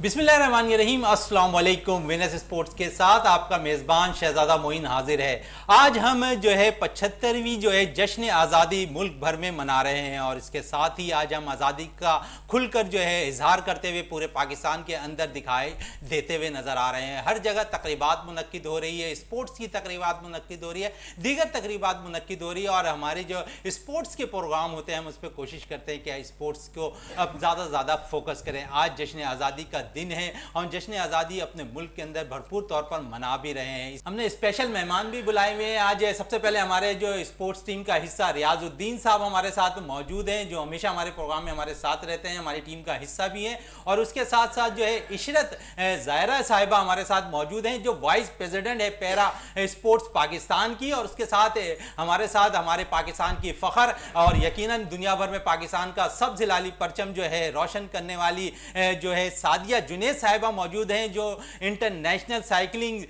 बिस्मिल्लाहिर्रहमानिर्रहीम अस्सलाम वालेकुम विनस स्पोर्ट्स के साथ आपका मेज़बान शहजादा मोइन हाजिर है। आज हम जो है पचहत्तरवीं जो है जश्न आज़ादी मुल्क भर में मना रहे हैं और इसके साथ ही आज हम आज़ादी का खुलकर जो है इजहार करते हुए पूरे पाकिस्तान के अंदर दिखाई देते हुए नज़र आ रहे हैं। हर जगह तकरीबा मनद हो रही है, स्पोर्ट्स की तकरीबा मनद हो रही है, दीगर तकरीबा मनद हो रही है और हमारे जो स्पोर्ट्स के प्रोग्राम होते हैं हम उस पर कोशिश करते हैं कि स्पोर्ट्स को अब ज़्यादा से ज़्यादा फोकस करें। आज जश्न आज़ादी का दिन है। और जश्न आज़ादी अपने मुल्क के अंदर भरपूर तौर पर मना भी रहे हैं। हमने स्पेशल मेहमान भी बुलाए हुए हैं। आज सबसे पहले हमारे जो स्पोर्ट्स टीम का हिस्सा रियाजुद्दीन साहब हमारे साथ मौजूद हैं, जो हमेशा हमारे प्रोग्राम में हमारे साथ रहते हैं, हमारी टीम का हिस्सा भी है। और उसके साथ साथ जो है इशरत ज़ायरा साहिबा हमारे साथ मौजूद हैं, जो वाइस प्रेसिडेंट है पैरा स्पोर्ट्स पाकिस्तान की। और उसके साथ हमारे साथ हमारे पाकिस्तान की फ़खर और यकीनन दुनिया भर में पाकिस्तान का सब जिलाली परचम जो है रोशन करने वाली जो है सादिया जुनेद साहिबा मौजूद हैं, जो इंटरनेशनल साइकिलिंग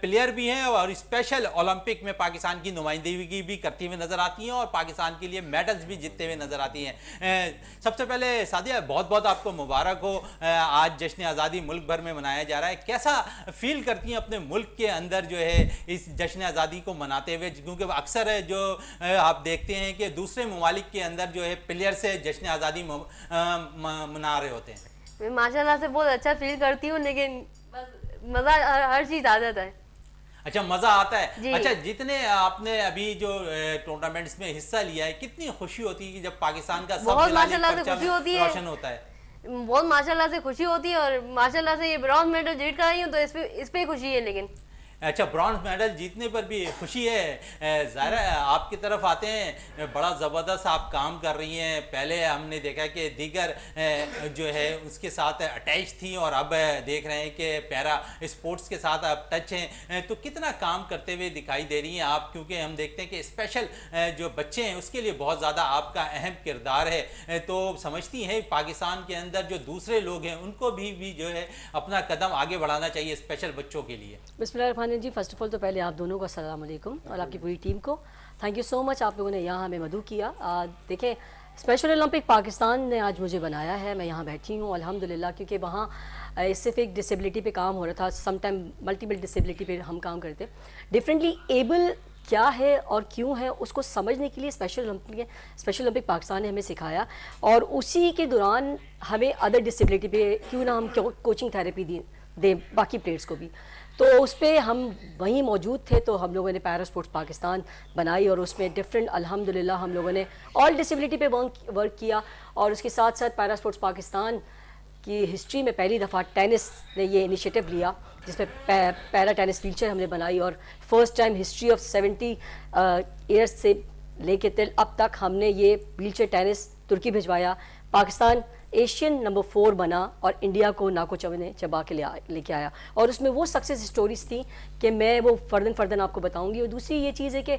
प्लेयर भी हैं और स्पेशल ओलंपिक में पाकिस्तान की नुमाइंदगी भी करती हुई नज़र आती हैं और पाकिस्तान के लिए मेडल्स भी जीतते हुए नज़र आती हैं। सबसे पहले सादिया बहुत बहुत आपको मुबारक हो। आज जश्न आज़ादी मुल्क भर में मनाया जा रहा है। कैसा फील करती हैं अपने मुल्क के अंदर जो है इस जश्न आज़ादी को मनाते हुए? क्योंकि अक्सर जो आप देखते हैं कि दूसरे ममालिक के अंदर जो है प्लेयर से जश्न आज़ादी मना रहे होते हैं। मैं माशाल्लाह से बहुत अच्छा फील करती हूँ लेकिन मज़ा हर चीज़ आ जाता है। अच्छा मज़ा आता है? अच्छा जितने आपने अभी जो टूर्नामेंट्स में हिस्सा लिया है कितनी खुशी होती है कि जब पाकिस्तान का बहुत माशाल्लाह से खुशी होती है। रोशन होता है। बहुत माशाल्लाह से खुशी होती है और माशाल्लाह से ये ब्रॉन्ज मेडल जीत कर आई हूँ तो इस पे इस पे खुशी है लेकिन अच्छा ब्रॉन्ज मेडल जीतने पर भी खुशी है। ज़ाहिर आपकी तरफ़ आते हैं। बड़ा ज़बरदस्त आप काम कर रही हैं। पहले हमने देखा कि दीगर जो है उसके साथ अटैच थी और अब देख रहे हैं कि पैरा स्पोर्ट्स के साथ आप टच हैं। तो कितना काम करते हुए दिखाई दे रही हैं आप? क्योंकि हम देखते हैं कि स्पेशल जो बच्चे हैं उसके लिए बहुत ज़्यादा आपका अहम किरदार है। तो समझती हैं पाकिस्तान के अंदर जो दूसरे लोग हैं उनको भी, भी जो है अपना कदम आगे बढ़ाना चाहिए स्पेशल बच्चों के लिए। Anand ji first of all तो पहले आप दोनों को अस्सलाम और आपकी पूरी टीम को। थैंक यू सो मच आप लोगों ने यहाँ हमें मधु किया। देखें स्पेशल ओलंपिक पाकिस्तान ने आज मुझे बनाया है, मैं यहाँ बैठी हूँ, अल्हम्दुलिल्लाह, क्योंकि वहाँ सिर्फ़ एक डिसेबिलिटी पे काम हो रहा था सम टाइम मल्टीपल डिसेबिलिटी पे हम काम करते। डिफरेंटली एबल क्या है और क्यों है, उसको समझने के लिए special Olympic special Olympic Pakistan ने हमें सिखाया और उसी के दौरान हमें अदर डिसेबिलिटी पे क्यों ना हम कोचिंग थेरेपी दी, दें, बाकी प्लेयर्स को भी। तो उस पर हम वहीं मौजूद थे तो हम लोगों ने पैरा स्पोर्ट्स पाकिस्तान बनाई और उसमें डिफरेंट अल्हम्दुलिल्लाह, हम लोगों ने ऑल डिसेबिलिटी पे वर्क किया और उसके साथ साथ पैरा स्पोर्ट्स पाकिस्तान की हिस्ट्री में पहली दफ़ा टेनिस ने ये इनिशिएटिव लिया, जिसमें पैरा टेनिस व्हीलचेयर हमने बनाई और first time history of seventy years से लेके तिल अब तक हमने ये व्हीलचेयर टेनिस तुर्की भिजवाया। पाकिस्तान एशियन नंबर फोर बना और इंडिया को नाको चवने चबा के लेके आया। और उसमें वो सक्सेस स्टोरीज थी कि मैं वो फर्दन फर्दन आपको बताऊँगी। और दूसरी ये चीज़ है कि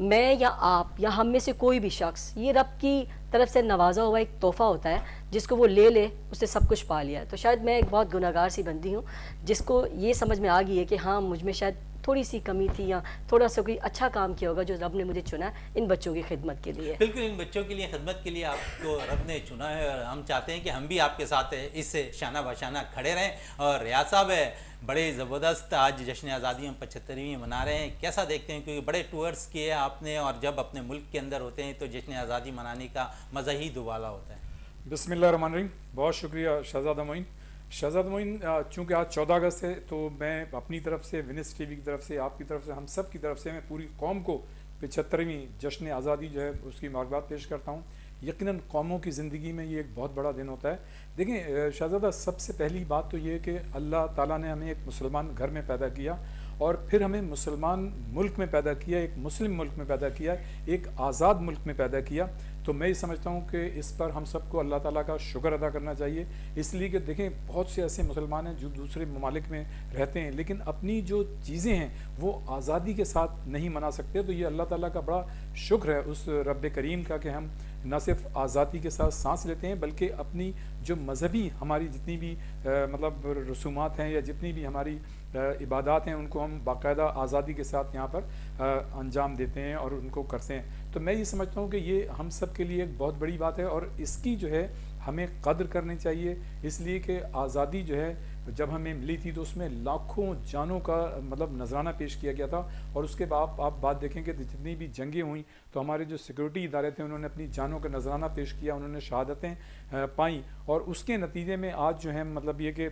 मैं या आप या हम में से कोई भी शख्स, ये रब की तरफ़ से नवाजा हुआ एक तोहफ़ा होता है, जिसको वो ले ले उससे सब कुछ पा लिया। तो शायद मैं एक बहुत गुनागार सी बंदी हूँ, जिसको ये समझ में आ गई है कि हाँ मुझमें शायद थोड़ी सी कमी थी या थोड़ा सा कोई अच्छा काम किया होगा जो रब ने मुझे चुना है इन बच्चों की खिदमत के लिए। बिल्कुल इन बच्चों के लिए खिदमत के लिए आपको रब ने चुना है और हम चाहते हैं कि हम भी आपके साथ इस शाना बशाना खड़े रहें। और रियाज साहब है बड़े ज़बरदस्त आज जश्न आज़ादी हम पचहत्तरवीं मना रहे हैं। कैसा देखते हैं? क्योंकि बड़े टूर्स किए आपने और जब अपने मुल्क के अंदर होते हैं तो जश्न आज़ादी मनाने का मज़ा ही दुबाला होता है। बिसमिल्ल बहुत शुक्रिया शहजादा मोइन। शहजाद मोइन चूँकि आज चौदह अगस्त है तो मैं अपनी तरफ़ से, विनिस टी की तरफ़ से, आपकी तरफ़ से, हम सब की तरफ़ से, मैं पूरी कौम को पचहत्तरवीं जश्न आज़ादी जो है, उसकी मुबारकबाद पेश करता हूँ। यकीनन कौमों की ज़िंदगी में ये एक बहुत बड़ा दिन होता है। देखिए शहजादा, सबसे पहली बात तो ये कि अल्लाह ताला ने हमें एक मुसलमान घर में पैदा किया और फिर हमें मुसलमान मुल्क में पैदा किया, एक मुस्लिम मुल्क में पैदा किया, एक आज़ाद मुल्क में पैदा किया। तो मैं ये समझता हूँ कि इस पर हम सबको अल्लाह ताला का शुक्र अदा करना चाहिए। इसलिए कि देखें बहुत से ऐसे मुसलमान हैं जो दूसरे ममालिक में रहते हैं लेकिन अपनी जो चीज़ें हैं वो आज़ादी के साथ नहीं मना सकते। तो ये अल्लाह ताला का बड़ा शुक्र है उस रब करीम का कि हम न सिर्फ़ आज़ादी के साथ सांस लेते हैं बल्कि अपनी जो मजहबी हमारी जितनी भी आ, मतलब रसूमात हैं या जितनी भी हमारी इबादत हैं उनको हम बाकायदा आज़ादी के साथ यहाँ पर अंजाम देते हैं और उनको करते हैं। तो मैं ये समझता हूँ कि ये हम सब के लिए एक बहुत बड़ी बात है और इसकी जो है हमें कदर करनी चाहिए। इसलिए कि आज़ादी जो है, जब हमें मिली थी तो उसमें लाखों जानों का मतलब नजराना पेश किया गया था और उसके बाद आप बात देखें कि जितनी भी जंगें हुई तो हमारे जो सिक्योरिटी इदारे थे, उन्होंने अपनी जानों का नजराना पेश किया, उन्होंने शहादतें पाई और उसके नतीजे में आज जो है मतलब ये कि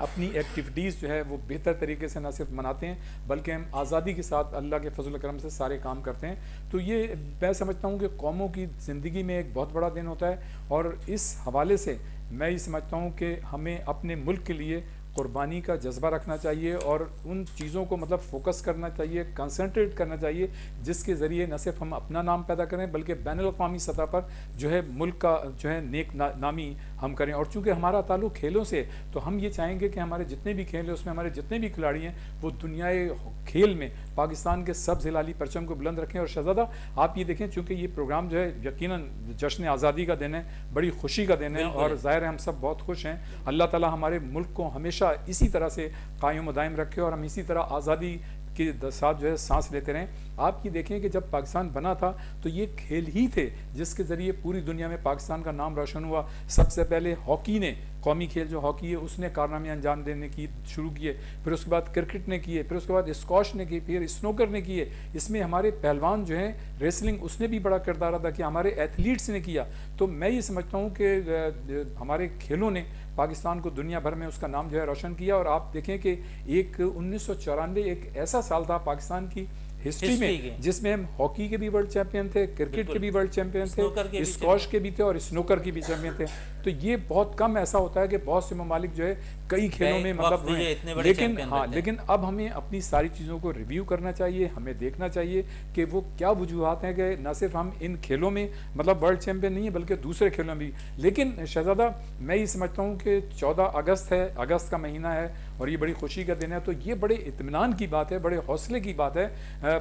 अपनी एक्टिविटीज़ जो है वो बेहतर तरीके से ना सिर्फ़ मनाते हैं, बल्कि हम आज़ादी के साथ अल्लाह के फजल करम से सारे काम करते हैं। तो ये मैं समझता हूँ कि कौमों की ज़िंदगी में एक बहुत बड़ा दिन होता है और इस हवाले से मैं ये समझता हूँ कि हमें अपने मुल्क के लिए कुर्बानी का जज्बा रखना चाहिए और उन चीज़ों को मतलब फोकस करना चाहिए कंसनट्रेट करना चाहिए जिसके ज़रिए न सिर्फ़ हम अपना नाम पैदा करें बल्कि बैन अवी सतह पर जो है मुल्क का जो है नेक ना, नामी हम करें। और चूँकि हमारा ताल्लुक खेलों से तो हम ये चाहेंगे कि हमारे जितने भी खेल हैं उसमें हमारे जितने भी खिलाड़ी हैं वो दुनियाए खेल में पाकिस्तान के सब जिलाली परचम को बुलंद रखें। और शहजादा आप ये देखें चूँकि ये प्रोग्राम जो है यकीन जश्न आज़ादी का दिन है बड़ी खुशी का दिन है और ज़ाहिर है हम सब बहुत खुश हैं। अल्लाह ताला हमारे मुल्क को हमेशा इसी तरह से कायम दायम रखे और हम इसी तरह आज़ादी के साथ जो है सांस लेते रहें। आप ये देखें कि जब पाकिस्तान बना था तो ये खेल ही थे जिसके ज़रिए पूरी दुनिया में पाकिस्तान का नाम रोशन हुआ। सबसे पहले हॉकी ने, कौमी खेल जो हॉकी है, उसने कारनामे अंजाम देने की शुरू किए, फिर उसके बाद क्रिकेट ने किए, फिर उसके बाद स्कॉश ने किए, फिर स्नोकर ने किए। इसमें हमारे पहलवान जो हैं, रेसलिंग, उसने भी बड़ा किरदार अदा किया, हमारे एथलीट्स ने किया। तो मैं ये समझता हूँ कि हमारे खेलों ने पाकिस्तान को दुनिया भर में उसका नाम जो है रोशन किया और आप देखें कि एक उन्नीस एक ऐसा साल था पाकिस्तान की हिस्ट्री में जिसमें हम हॉकी के भी वर्ल्ड चैंपियन थे क्रिकेट के भी वर्ल्ड चैंपियन थे स्कॉश के भी थे। और स्नोकर के भी चैंपियन थे। तो ये बहुत कम ऐसा होता है कि बहुत से ममालिक जो है कई खेलों में मतलब लेकिन हाँ लेकिन अब हमें अपनी सारी चीज़ों को रिव्यू करना चाहिए हमें देखना चाहिए कि वो क्या वजूहत हैं कि न सिर्फ़ हम इन खेलों में मतलब वर्ल्ड चैम्पियन नहीं है बल्कि दूसरे खेलों में भी। लेकिन शहजादा मैं ये समझता हूँ कि चौदह अगस्त है अगस्त का महीना है और ये बड़ी खुशी का दिन है तो ये बड़े इतमान की बात है बड़े हौसले की बात है।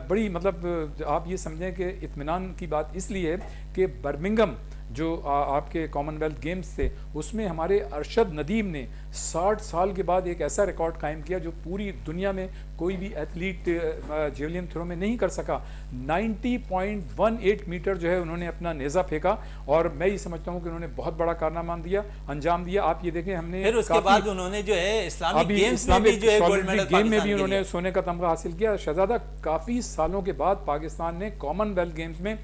बड़ी मतलब आप ये समझें कि इतमान की बात इसलिए कि बर्मिंगम जो आ, आपके कॉमनवेल्थ गेम्स थे उसमें हमारे अरशद नदीम ने 60 साल के बाद एक ऐसा रिकॉर्ड कायम किया जो पूरी दुनिया में कोई भी एथलीट जेवलियन थ्रो में नहीं कर सका। 90.18 मीटर जो है उन्होंने अपना नेज़ा फेंका और मैं ये समझता हूँ कि उन्होंने बहुत बड़ा कारनामा दिया अंजाम दिया। आप ये देखें हमने फिर उसके बाद उन्होंने जो है इस्लामिक गेम्स में भी जो है गेम में भी उन्होंने सोने का तमगा हासिल किया। शहजादा काफ़ी सालों के बाद पाकिस्तान ने कॉमनवेल्थ गेम्स में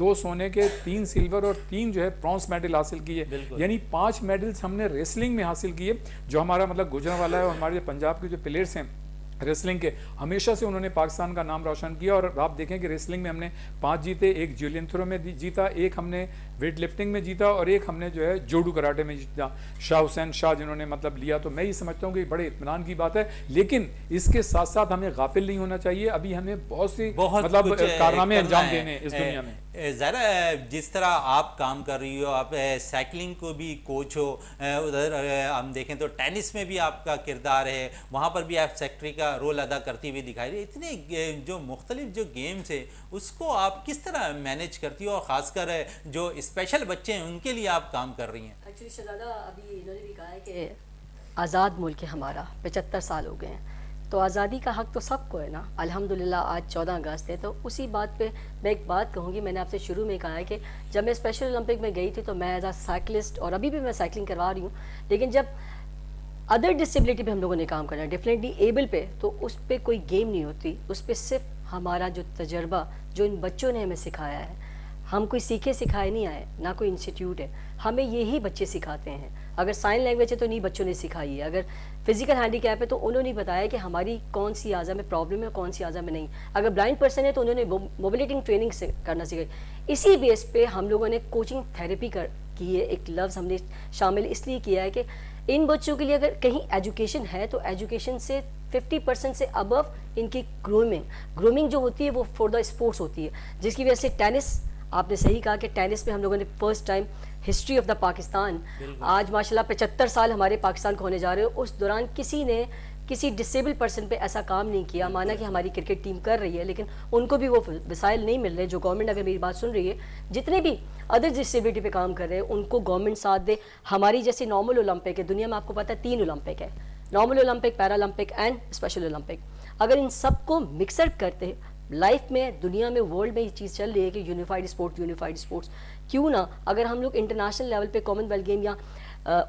दो सोने के तीन सिल्वर और तीन जो है ब्रॉन्ज मेडल हासिल किए। यानी पाँच मेडल्स हमने रेसलिंग में हासिल किए जो हमारा मतलब गुजरा वाला है और हमारे जो पंजाब के जो प्लेयर्स हैं रेसलिंग के हमेशा से उन्होंने पाकिस्तान का नाम रोशन किया और आप देखें कि रेसलिंग में हमने पाँच जीते एक जूलियन थ्रो में जीता एक हमने वेट लिफ्टिंग में जीता और एक हमने जो है जोडू कराटे में जीता। शाह हुसैन शाह जिन्होंने मतलब लिया तो मैं ये समझता हूँ कि बड़े इतमान की बात है लेकिन इसके साथ साथ हमें गाफिल नहीं होना चाहिए। अभी हमें बहुत सी बहुत मतलब कारनामे अंजाम देने इस दुनिया में। ज़रा जिस तरह आप काम कर रही हो आप साइकिलिंग को भी कोच हो उधर हम देखें तो टेनिस में भी आपका किरदार है वहाँ पर भी आप सेक्रेटरी का रोल अदा करती हुई दिखाई रही इतने जो मुख्तलिफ़ जो गेम्स है उसको आप किस तरह मैनेज करती हो? और ख़ासकर जो स्पेशल बच्चे हैं, उनके लिए आप काम कर रही हैं। एक्चुअली शहजादा, अभी इन्होंने भी कहा है कि आज़ाद मुल्क है हमारा, पचहत्तर साल हो गए हैं। तो आज़ादी का हक तो सबको है ना? अल्हम्दुलिल्लाह, आज चौदह अगस्त है तो उसी बात पे मैं एक बात कहूँगी, मैंने आपसे शुरू में कहा है कि जब मैं स्पेशल ओलंपिक में गई थी तो मैं एज आ साइकिलिस्ट और अभी भी मैं साइकिलिंग करवा रही हूँ, लेकिन जब अदर डिसेबिलिटी पे हम लोगों ने काम करना है डेफिनेटली एबल पे तो उस पर कोई गेम नहीं होती। उस पर सिर्फ़ हमारा जो तजर्बा, जो इन बच्चों ने हमें सिखाया है हम कोई सीखे सिखाए नहीं आए, ना कोई इंस्टीट्यूट है। हमें यही बच्चे सिखाते हैं। अगर साइन लैंग्वेज है तो नहीं बच्चों ने सिखाई है। अगर फ़िज़िकल हैंडीकैप है तो उन्होंने बताया कि हमारी कौन सी आज़ा में प्रॉब्लम है कौन सी आज़ा में नहीं। अगर ब्लाइंड पर्सन है तो उन्होंने मोबिलिटिंग ट्रेनिंग से करना सिखाई। इसी बेस पे हम लोगों ने कोचिंग थेरेपी कर, की है। एक लफ्ज़ हमने शामिल इसलिए किया है कि इन बच्चों के लिए अगर कहीं एजुकेशन है तो एजुकेशन से 50 परसेंट से अबव इनकी ग्रूमिंग ग्रूमिंग जो होती है वो फॉर द स्पोर्ट्स होती है, जिसकी वजह से टेनिस आपने सही कहा कि टेनिस में हम लोगों ने first time history of the Pakistan आज माशाल्लाह पचहत्तर साल हमारे पाकिस्तान को होने जा रहे हो। उस दौरान किसी ने किसी डिसेबल पर्सन पे ऐसा काम नहीं किया माना कि हमारी क्रिकेट टीम कर रही है लेकिन उनको भी वो वसाइल नहीं मिल रहे जो गवर्नमेंट अगर मेरी बात सुन रही है। जितने भी अदर डिसेबिलिटी पे काम कर रहे हैं उनको गवर्नमेंट साथ दे। हमारी जैसे नॉर्मल ओलंपिक है दुनिया में आपको पता है तीन ओलंपिक है। Normal Olympic Paralympic and special Olympic अगर इन सबको मिक्सअप करते लाइफ में, दुनिया में वर्ल्ड में ये चीज़ चल रही है कि यूनिफाइड स्पोर्ट यूनिफाइड स्पोर्ट्स क्यों ना, अगर हम लोग इंटरनेशनल लेवल पे कॉमनवेल्थ गेम या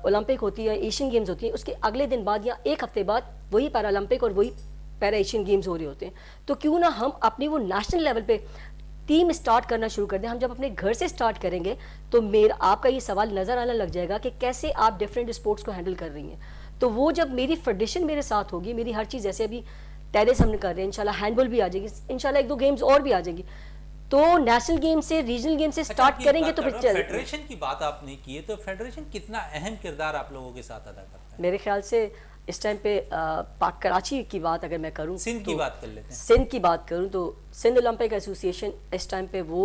ओलंपिक होती है एशियन गेम्स होती है, उसके अगले दिन बाद या एक हफ़्ते बाद वही पैरालंपिक और वही पैरा एशियन गेम्स हो रहे होते हैं। तो क्यों ना हम अपनी वो नेशनल लेवल पे टीम स्टार्ट करना शुरू कर दें। हम जब अपने घर से स्टार्ट करेंगे तो मेरा, आपका ये सवाल नज़र आना लग जाएगा कि कैसे आप डिफरेंट स्पोर्ट्स को हैंडल कर रही हैं। तो वो जब मेरी फेडरेशन मेरे साथ होगी, मेरी हर चीज़, जैसे अभी टेनिस हमने कर रहे हैं इंशाल्लाह हैंडबॉल भी आ जाएगी इंशाल्लाह एक दो गेम्स और भी आ जाएँगी। तो नेशनल गेम से रीजनल गेम से स्टार्ट अच्छा, करेंगे तो फिर फेडरेशन की बात आपने की है तो फेडरेशन कितना अहम किरदार आप लोगों के साथ अदा करता है? मेरे ख्याल से इस टाइम पे पाक कराची की बात अगर मैं करूँ सिंध तो, की बात कर लेते हैं। सिंध की बात करूँ तो सिंध ओलंपिक एसोसिएशन इस टाइम पे वो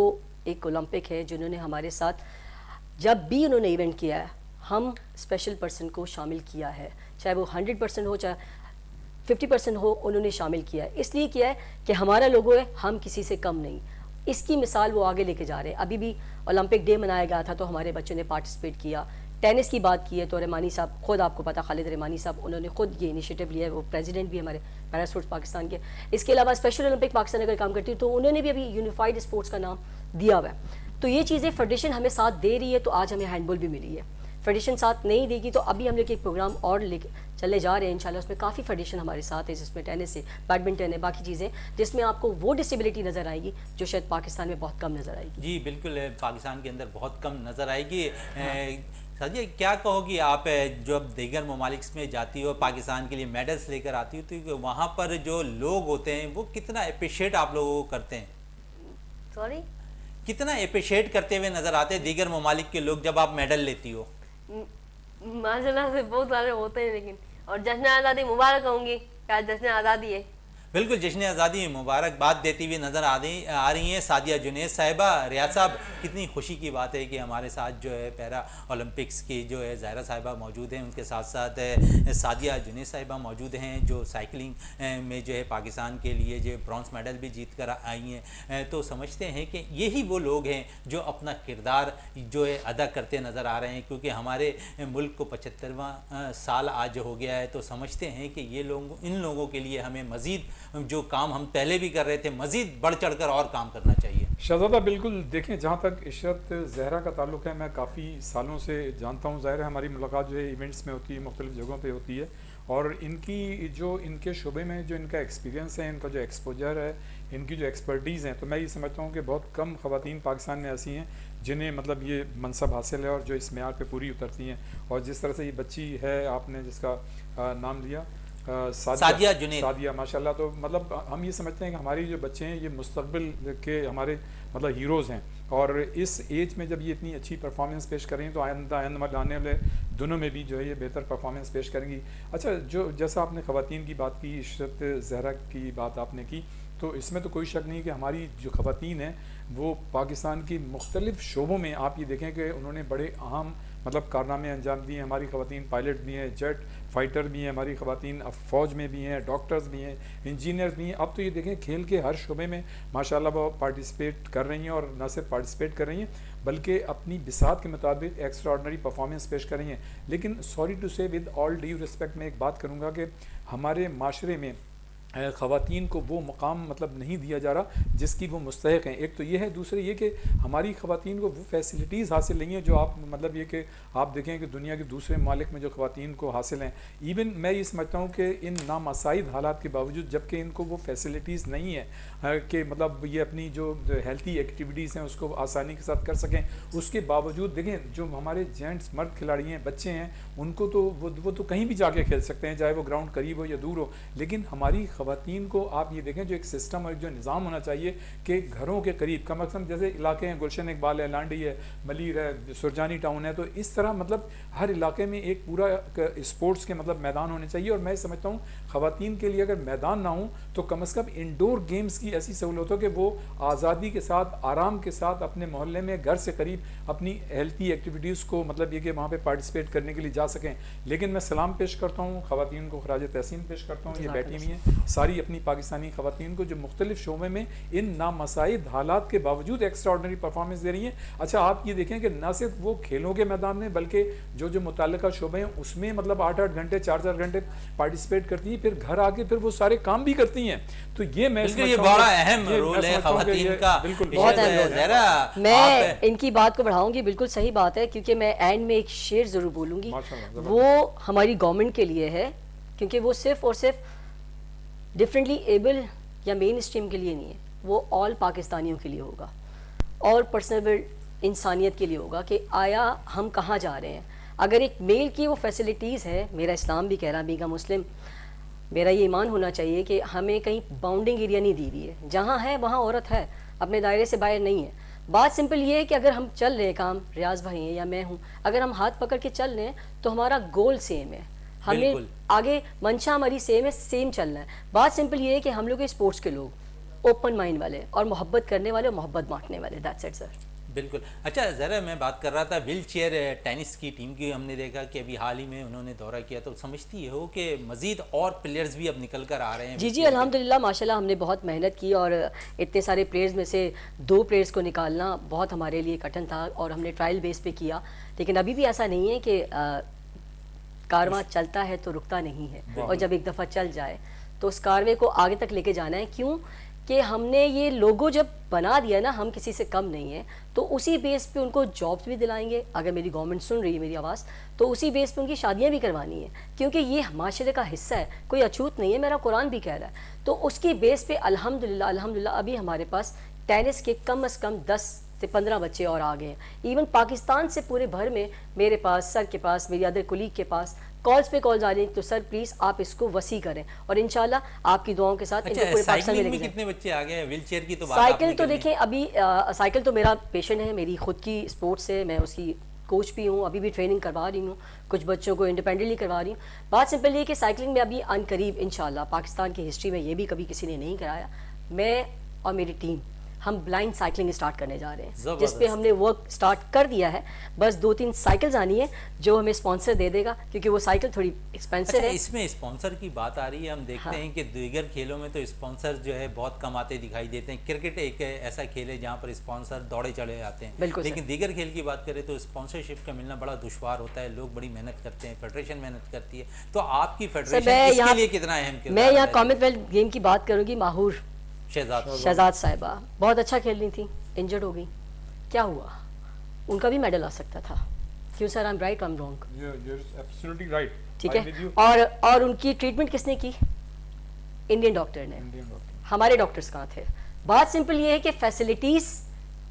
एक ओलंपिक है जिन्होंने हमारे साथ जब भी उन्होंने इवेंट किया है हम स्पेशल पर्सन को शामिल किया है चाहे वो हंड्रेड परसेंट हो चाहे फिफ्टी परसेंट हो, उन्होंने शामिल किया है। इसलिए किया है कि हमारा लोगो है, हम किसी से कम नहीं। इसकी मिसाल वो आगे लेके जा रहे हैं। अभी भी ओलंपिक डे मनाया गया था तो हमारे बच्चों ने पार्टिसिपेट किया। टेनिस की बात की है तो रेमानी साहब, खुद आपको पता, खालिद रेमानी साहब, उन्होंने खुद ये इनिशिएटिव लिया है। वो प्रेसिडेंट भी हमारे पैरा स्पोर्ट्स पाकिस्तान के। इसके अलावा स्पेशल ओलंपिक पाकिस्तान अगर काम करती है तो उन्होंने भी अभी यूनिफाइड स्पोर्ट्स का नाम दिया हुआ है। तो ये चीज़ें फेडरेशन हमें साथ दे रही है तो आज हमें हैंडबॉल भी मिली है। फेडरेशन साथ नहीं देगी तो अभी हम लोग एक प्रोग्राम और लेके चले जा रहे हैं इंशाल्लाह। उसमें काफ़ी फेडरेशन हमारे साथ है जिसमें टेनिस है बैडमिंटन है बाकी चीज़ें जिसमें आपको वो डिसेबिलिटी नज़र आएगी जो शायद पाकिस्तान में बहुत कम नज़र आएगी। जी बिल्कुल पाकिस्तान के अंदर बहुत कम नज़र आएगी। साजिया क्या कहोगी आप जब दीगर ममालिक में जाती हो पाकिस्तान के लिए मेडल्स लेकर आती हो तो वहाँ पर जो लोग होते हैं वो कितना अप्रिशिएट आप लोगों को करते हैं? सॉरी कितना अप्रिशिएट करते हुए नज़र आते हैं दीगर ममालिक के लोग जब आप मेडल लेती हो? माशाल्लाह से बहुत सारे होते हैं लेकिन। और जश्न आज़ादी मुबारक होंगी। क्या जश्न आज़ादी है? बिल्कुल जश्न आज़ादी मुबारकबाद देती हुई नज़र आ रही आ रही हैं, सादिया जुनेद साहिबा, रियाज साहब, कितनी खुशी की बात है कि हमारे साथ जो है पैरा ओलंपिक्स की जो है ज़ायरा साहिबा मौजूद हैं, उनके साथ साथ सादिया जुनेद साहिबा मौजूद हैं, जो साइकिलिंग में जो है पाकिस्तान के लिए जो ब्रॉन्ज मेडल भी जीत कर आई हैं। तो समझते हैं कि यही वो लोग हैं जो अपना किरदार जो है अदा करते नज़र आ रहे हैं, क्योंकि हमारे मुल्क को पचहत्तरवा साल आज हो गया है तो समझते हैं कि ये लोग, इन लोगों के लिए हमें मज़ीद जो काम हम पहले भी कर रहे थे, मज़ीद बढ़ चढ़ कर और काम करना चाहिए। शहजादा, बिल्कुल देखें, जहाँ तक इशरत जहरा का ताल्लुक है, मैं काफ़ी सालों से जानता हूँ। ज़ाहिर है, हमारी मुलाकात जो है इवेंट्स में होती है, मुख्तलिफ़ जगहों पर होती है। और इनकी जो, इनके शुबे में जो इनका एक्सपीरियंस है, इनका जो एक्सपोजर है, इनकी जो एक्सपर्टीज़ हैं तो मैं ये समझता हूँ कि बहुत कम खवतान पाकिस्तान में ऐसी हैं, जिन्हें मतलब ये मनसब हासिल है और जो इस मैार पे पूरी उतरती हैं। और जिस तरह से ये बच्ची है, आपने जिसका नाम लिया सादिया। जुनैद। सादिया माशाल्लाह तो मतलब हम ये समझते हैं कि हमारी जो बच्चे हैं ये मुस्तकबिल के हमारे मतलब हीरोज़ हैं। और इस एज में जब ये इतनी अच्छी परफॉर्मेंस पेश करें तो आइंदा आइंदा आने वाले दोनों में भी जो है ये बेहतर परफॉर्मेंस पेश करेंगी। अच्छा जो जैसा आपने ख़वातीन की बात की इशरत जहरा की बात आपने की तो इसमें तो कोई शक नहीं कि हमारी जो ख़वातीन हैं वो पाकिस्तान की मुख्तलिफ़ शोबों में आप ये देखें कि उन्होंने बड़े अहम मतलब कारनामे अंजाम दिए हमारी ख़वातीन पायलट भी हैं जेट फाइटर भी हैं, हमारी ख़वातीन अब फ़ौज में भी हैं, डॉक्टर्स भी हैं, इंजीनियर्स भी हैं। अब तो ये देखें, खेल के हर शुबे में माशाल्लाह वो पार्टिसिपेट कर रही हैं और न सिर्फ़ पार्टिसिपेट कर रही हैं, बल्कि अपनी बिसात के मुताबिक एक्स्ट्रा परफॉर्मेंस पेश कर रही हैं। लेकिन sorry to say with all due respect मैं एक बात करूँगा कि हमारे माशरे में ख़वातीन को वो मकाम मतलब नहीं दिया जा रहा जिसकी वो मुस्तक हैं। एक तो ये है, दूसरे ये कि हमारी ख़वातीन को वो फैसिलिटीज़ हासिल नहीं है जो आप मतलब ये कि आप देखें कि दुनिया के दूसरे मालिक में जो ख़वातीन को हासिल हैं। इवन मैं ये समझता हूँ कि इन नामसाइद हालात के बावजूद जबकि इनको वो फैसिलिटीज़ नहीं है कि मतलब ये अपनी जो हेल्थी एक्टिविटीज़ हैं उसको आसानी के साथ कर सकें। उसके बावजूद देखें, जो हमारे जेंट्स, मर्द खिलाड़ी हैं, बच्चे हैं, उनको तो वो वो तो कहीं भी जाके खेल सकते हैं, चाहे वो ग्राउंड करीब हो या दूर हो, लेकिन हमारी ख़वातीन को आप ये देखें जो एक सिस्टम और जो निज़ाम होना चाहिए कि घरों के करीब कम अज़ कम जैसे इलाके हैं गुलशन इकबाल है लांडी है मलिर है सुरजानी टाउन है तो इस तरह मतलब हर इलाके में एक पूरा स्पोर्ट्स के मतलब मैदान होने चाहिए। और मैं समझता हूँ ख़वातीन के लिए अगर मैदान ना हो तो कम अज़ कम इंडोर गेम्स की ऐसी सहूलत हो कि वो आज़ादी के साथ आराम के साथ अपने मोहल्ले में घर से करीब अपनी हेल्थी एक्टिविटीज़ को मतलब ये कि वहाँ पर पार्टिसिपेट करने के लिए जा सकें। लेकिन मैं सलाम पेश करता हूँ ख़वातीन को खराज तहसीन पेश करता हूँ ये बैठी हुई हैं। सारी अपनी पाकिस्तानी खवतिन को जो मुख्तलिफ़ शोबे में इन नामसाइद हालात के बावजूद एक्स्ट्रॉर्डनरी परफॉर्मेंस दे रही हैं। अच्छा आप ये देखें कि न सिर्फ़ वो खेलों के मैदान में बल्कि जो जो मुतल शोबे हैं उसमें मतलब आठ आठ घंटे चार चार घंटे पार्टिसिपेट करती हैं फिर घर आके फिर वो सारे काम भी करती हैं। तो ये मैं ये बड़ा अहम रोल है कि बिल्कुल इशरत अहम रोल है। ज़हरा, मैं इनकी बात को बढ़ाऊँगी बिल्कुल सही बात है क्योंकि मैं एंड में एक शेर ज़रूर बोलूँगी। वो हमारी गवर्नमेंट के लिए है क्योंकि वो सिर्फ़ और सिर्फ़ डिफरेंटली एबल या मेन स्ट्रीम के लिए नहीं है, वो ऑल पाकिस्तानियों के लिए होगा। और पर्सनल इंसानियत के लिए होगा कि आया, हम कहाँ जा रहे हैं? अगर एक मेल की वो फैसिलिटीज़ है, मेरा इस्लाम भी कह रहा बीगा मुस्लिम, मेरा ये ईमान होना चाहिए कि हमें कहीं बाउंडिंग एरिया नहीं दी हुई है। जहाँ है, वहाँ औरत है, अपने दायरे से बाहर नहीं है। बात सिंपल ये है कि अगर हम चल रहे काम, रियाज भाई हैं या मैं हूँ, अगर हम हाथ पकड़ के चल रहे हैं तो हमारा गोल सेम है। हमें। आगे मंशा हमारी सेम है सेम चलना है। बात सिंपल ये है कि हम लोग स्पोर्ट्स के लोग ओपन माइंड वाले और मोहब्बत करने वाले और मोहब्बत बांटने वाले। दैट्स इट सर बिल्कुल। अच्छा ज़रा मैं बात कर रहा था व्हील चेयर टेनिस की टीम की हमने देखा कि अभी हाल ही में उन्होंने दौरा किया। तो समझती हो कि मज़ीद और प्लेयर्स भी अब निकल कर आ रहे हैं जी जी अल्हम्दुलिल्लाह माशाल्लाह हमने बहुत मेहनत की और इतने सारे प्लेयर्स में से दो प्लेयर्स को निकालना बहुत हमारे लिए कठिन था और हमने ट्रायल बेस पे किया। लेकिन अभी भी ऐसा नहीं है कि कारवां चलता है तो रुकता नहीं है और जब एक दफ़ा चल जाए तो उस कारवे को आगे तक लेके जाना है। क्यों? कि हमने ये लोगो जब बना दिया ना हम किसी से कम नहीं है तो उसी बेस पे उनको जॉब्स भी दिलाएँगे। अगर मेरी गवर्नमेंट सुन रही है मेरी आवाज़ तो उसी बेस पे उनकी शादियाँ भी करवानी है। क्योंकि ये माशरे का हिस्सा है कोई अछूत नहीं है मेरा कुरान भी कह रहा है। तो उसकी बेस पे अल्हम्दुलिल्लाह अल्हम्दुलिल्लाह अभी हमारे पास टेनिस के कम अज़ कम दस से पंद्रह बच्चे और आ गए इवन पाकिस्तान से पूरे भर में मेरे पास सर के पास मेरी अदर कुलीग के पास कॉल्स पे कॉल्स आ रही तो सर प्लीज़ आप इसको वसी करें। और इनशाला आपकी दुआओं के साथ अच्छा पूरे पाकिस्तान में। कितने बच्चे आ गए व्हील चेयर की तो साइकिल तो देखें अभी साइकिल तो मेरा पेशन है मेरी खुद की स्पोर्ट्स है मैं उसकी कोच भी हूँ अभी भी ट्रेनिंग करवा रही हूँ कुछ बच्चों को इंडिपेंडेंटली करवा रही हूँ। बात सिंपल ये कि साइकिलिंग में अभी अन करीब इंशाल्लाह पाकिस्तान की हिस्ट्री में ये भी कभी किसी ने नहीं कराया। मैं और मेरी टीम हम ब्लाइंड साइकिलिंग स्टार्ट करने जा रहे हैं। जिस पे हमने वर्क स्टार्ट कर दिया है बस दो तीन साइकिल्स आनी है जो हमें स्पॉन्सर दे देगा क्योंकि वो साइकिल थोड़ी एक्सपेंसिव अच्छा है। इसमें स्पॉन्सर की बात आ रही है हम देखते हाँ। हैं कि दीगर खेलों में तो स्पॉन्सर जो है बहुत कम आते दिखाई देते हैं। क्रिकेट एक ऐसा खेल है जहाँ पर स्पॉन्सर दौड़े चले जाते हैं। लेकिन दीगर खेल की बात करें तो स्पॉन्सरशिप का मिलना बड़ा दुशवार होता है लोग बड़ी मेहनत करते हैं फेडरेशन मेहनत करती है। तो आपकी फेडरेशन कितना अहम मैं यहाँ कॉमनवेल्थ गेम की बात करूँगी माहूर। शहजाद शहजाद साहिबा। बहुत अच्छा खेल रही थी। इंजर्ड हो गई। क्या हुआ? उनका भी मेडल आ सकता था। क्यों sir? I am right I am wrong right ठीक है? और और उनकी ट्रीटमेंट किसने की? इंडियन डॉक्टर ने। हमारे डॉक्टर्स कहाँ थे? बात सिंपल ये है कि फैसिलिटीज़